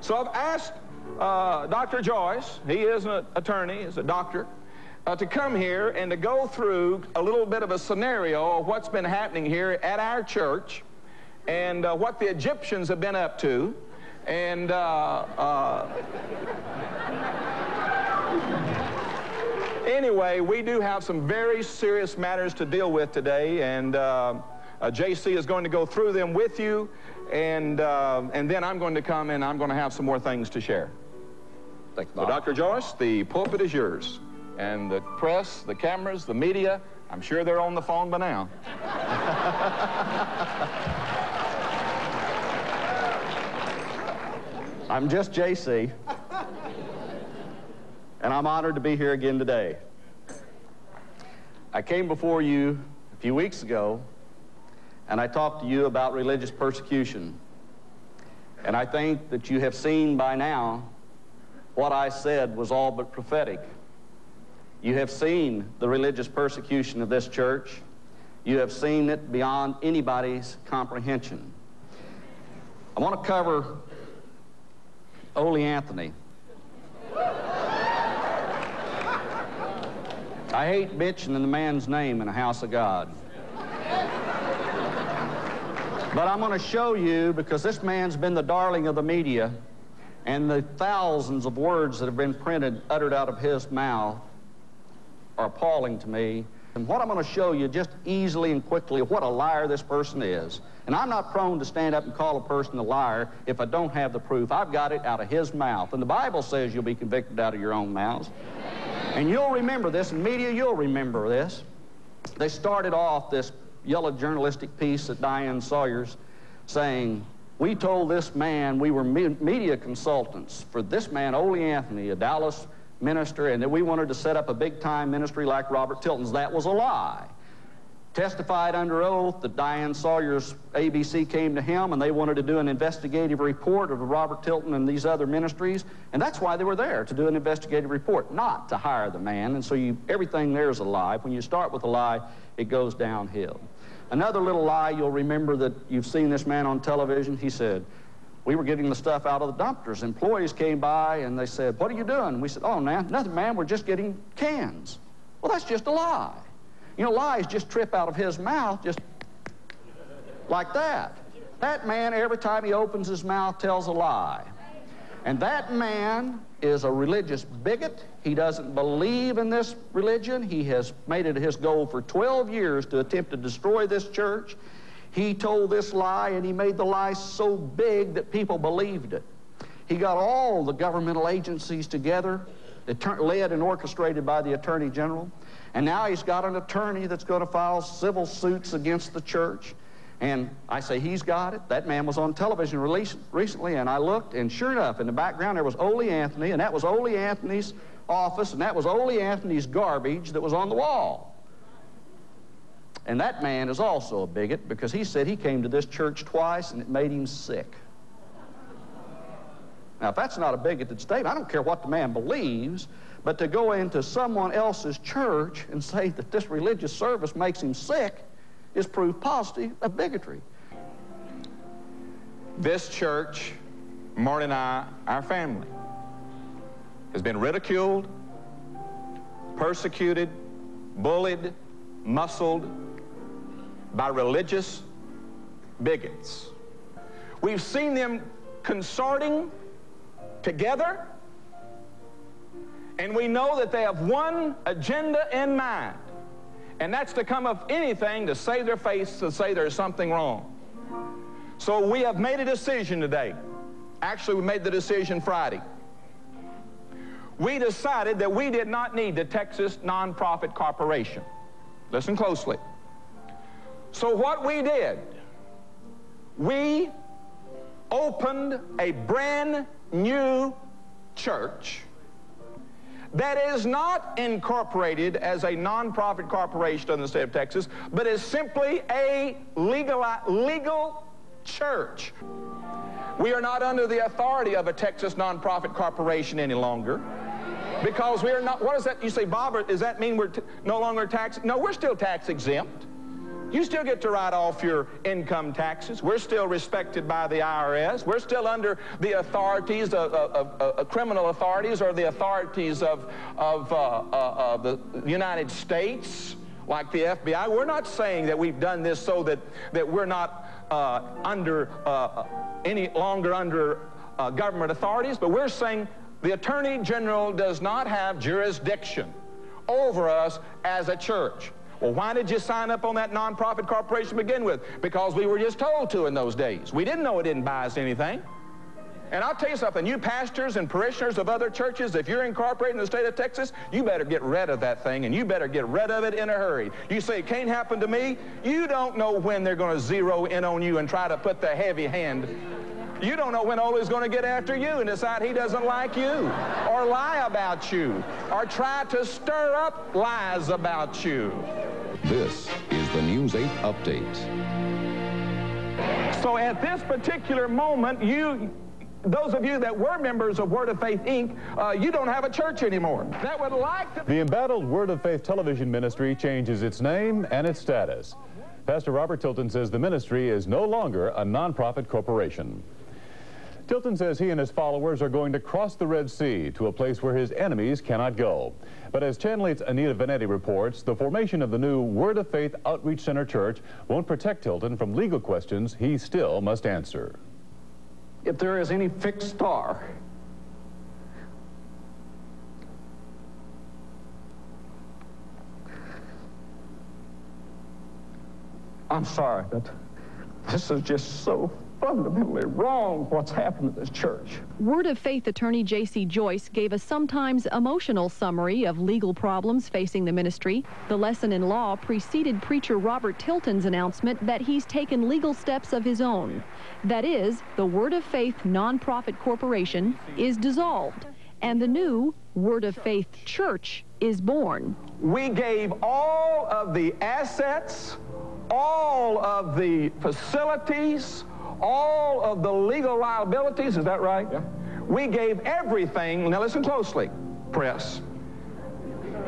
So I've asked uh, Dr. Joyce, he is an attorney, he's a doctor, uh, to come here and to go through a little bit of a scenario of what's been happening here at our church and uh, what the Egyptians have been up to. And uh, uh anyway, we do have some very serious matters to deal with today, and uh, uh, JC is going to go through them with you, and, and then I'm going to come and I'm going to have some more things to share. Thank you, so, Dr. Joyce, the pulpit is yours and the press, the cameras, the media, I'm sure they're on the phone by now. I'm just JC, and I'm honored to be here again today. I came before you a few weeks ago, and I talked to you about religious persecution. And I think that you have seen by now what I said was all but prophetic. You have seen the religious persecution of this church. You have seen it beyond anybody's comprehension. I want to cover Ole Anthony. I hate bitching in the man's name in a house of God. But I'm going to show you, because this man's been the darling of the media, and the thousands of words that have been printed, uttered out of his mouth, are appalling to me, And what I'm going to show you just easily and quickly what a liar this person is. And I'm not prone to stand up and call a person a liar if I don't have the proof. I've got it out of his mouth. And the Bible says you'll be convicted out of your own mouths. And you'll remember this, and media, you'll remember this. They started off this yellow journalistic piece at Diane Sawyer's saying, we told this man we were me media consultants for this man, Ole Anthony, a Dallas minister, and that we wanted to set up a big-time ministry like Robert Tilton's. That was a lie. Testified under oath that Diane Sawyer's ABC came to him and they wanted to do an investigative report of Robert Tilton and these other ministries, and that's why they were there, to do an investigative report, not to hire the man. And so you, everything there is a lie. When you start with a lie, it goes downhill. Another little lie, you'll remember that you've seen this man on television. He said, we were getting the stuff out of the dumpsters. Employees came by and they said, what are you doing? We said, oh, man, nothing, man, we're just getting cans. Well, that's just a lie. You know, lies just trip out of his mouth just like that. That man, every time he opens his mouth, tells a lie. And that man is a religious bigot. He doesn't believe in this religion. He has made it his goal for 12 years to attempt to destroy this church. He told this lie, and he made the lie so big that people believed it. He got all the governmental agencies together, led and orchestrated by the Attorney General. And now he's got an attorney that's going to file civil suits against the church. And I say, he's got it. That man was on television recently, and I looked, and sure enough, in the background there was Ole Anthony, and that was Ole Anthony's office, and that was Ole Anthony's garbage that was on the wall. And that man is also a bigot because he said he came to this church twice and it made him sick. Now, if that's not a bigoted statement, I don't care what the man believes, but to go into someone else's church and say that this religious service makes him sick is proof positive of bigotry. This church, Marty and I, our family, has been ridiculed, persecuted, bullied, muscled by religious bigots. We've seen them consorting together, and we know that they have one agenda in mind and that's to come of anything to save their face, to say there's something wrong. So we have made a decision today. Actually, we made the decision Friday. We decided that we did not need the Texas Nonprofit Corporation. Listen closely. So what we did, we opened a brand new church that is not incorporated as a nonprofit corporation in the state of Texas, but is simply a legal, legal church. We are not under the authority of a Texas nonprofit corporation any longer because we are not, what does that, you say, Bob, does that mean we're no longer tax, no, we're still tax exempt. You still get to write off your income taxes. We're still respected by the IRS. We're still under the authorities of, of, of, of criminal authorities or the authorities of, of uh, uh, the United States, like the FBI. We're not saying that we've done this so that, that we're not uh, under uh, any longer under uh, government authorities, but we're saying the Attorney General does not have jurisdiction over us as a church. Well, why did you sign up on that nonprofit corporation to begin with? Because we were just told to in those days. We didn't know it didn't buy us anything. And I'll tell you something, you pastors and parishioners of other churches, if you're incorporated in the state of Texas, you better get rid of that thing, and you better get rid of it in a hurry. You say, it can't happen to me? You don't know when they're going to zero in on you and try to put the heavy hand. You don't know when Ole's going to get after you and decide he doesn't like you, or lie about you, or try to stir up lies about you. This is the News 8 Update. So at this particular moment, you those of you that were members of Word of Faith, Inc., uh, you don't have a church anymore. That would like to... The embattled Word of Faith television ministry changes its name and its status. Pastor Robert Tilton says the ministry is no longer a nonprofit corporation. Tilton says he and his followers are going to cross the Red Sea to a place where his enemies cannot go. But as Channel 8's Anita Vanetti reports, the formation of the new Word of Faith Outreach Center Church won't protect Tilton from legal questions he still must answer. If there is any fixed star I'm sorry, but this is just so fundamentally wrong what's happened to this church. Word of Faith attorney J.C. Joyce gave a sometimes emotional summary of legal problems facing the ministry. The lesson in law preceded preacher Robert Tilton's announcement that he's taken legal steps of his own. That is, the Word of Faith nonprofit corporation is dissolved, and the new Word of Faith Church is born. We gave all of the assets, all of the facilities, all of the legal liabilities, is that right? Yeah. We gave everything, now listen closely, press.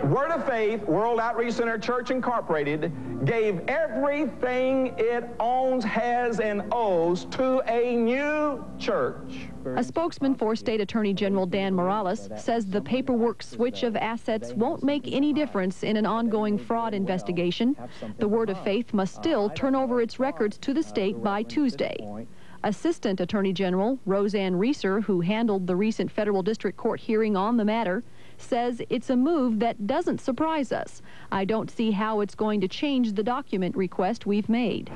Word of Faith, World Outreach Center Church Incorporated, gave everything it owns, has, and owes to a new church. A spokesman for State Attorney General Dan Morales says the paperwork switch of assets won't make any difference in an ongoing fraud investigation. The Word of Faith must still turn over its records to the state by Tuesday. Assistant Attorney General Roseanne Reeser, who handled the recent federal district court hearing on the matter, says it's a move that doesn't surprise us. I don't see how it's going to change the document request we've made.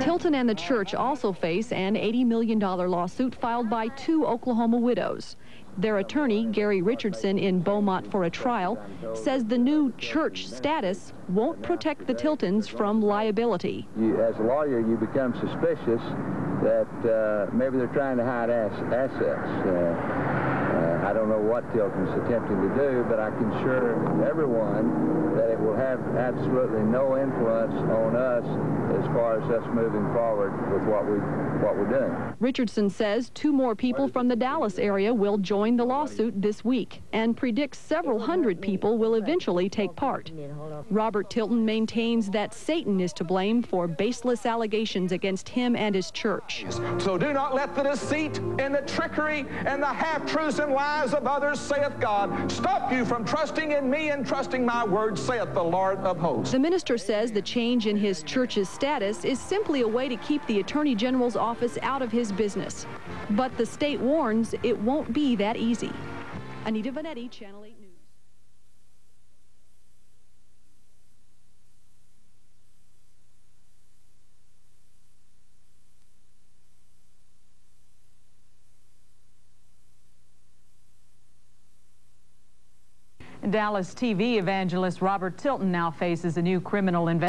Tilton and the church also face an $80 million lawsuit filed by two Oklahoma widows. Their attorney, Gary Richardson, in Beaumont for a trial, says the new church status won't protect the Tiltons from liability. You, as a lawyer, you become suspicious that uh, maybe they're trying to hide ass assets. Uh, I don't know what Tilton's attempting to do, but I can assure everyone that it will have absolutely no influence on us as far as us moving forward with what we what we're doing. Richardson says two more people from the Dallas area will join the lawsuit this week and predicts several hundred people will eventually take part. Robert Tilton maintains that Satan is to blame for baseless allegations against him and his church. So do not let the deceit and the trickery and the half-truths and lies lies of others, saith God, stop you from trusting in me and trusting my word, saith the Lord of hosts. The minister says the change in his church's status is simply a way to keep the Attorney General's office out of his business. But the state warns it won't be that easy. Anita Vanetti, Channel 8 News. Dallas TV evangelist Robert Tilton now faces a new criminal investigation.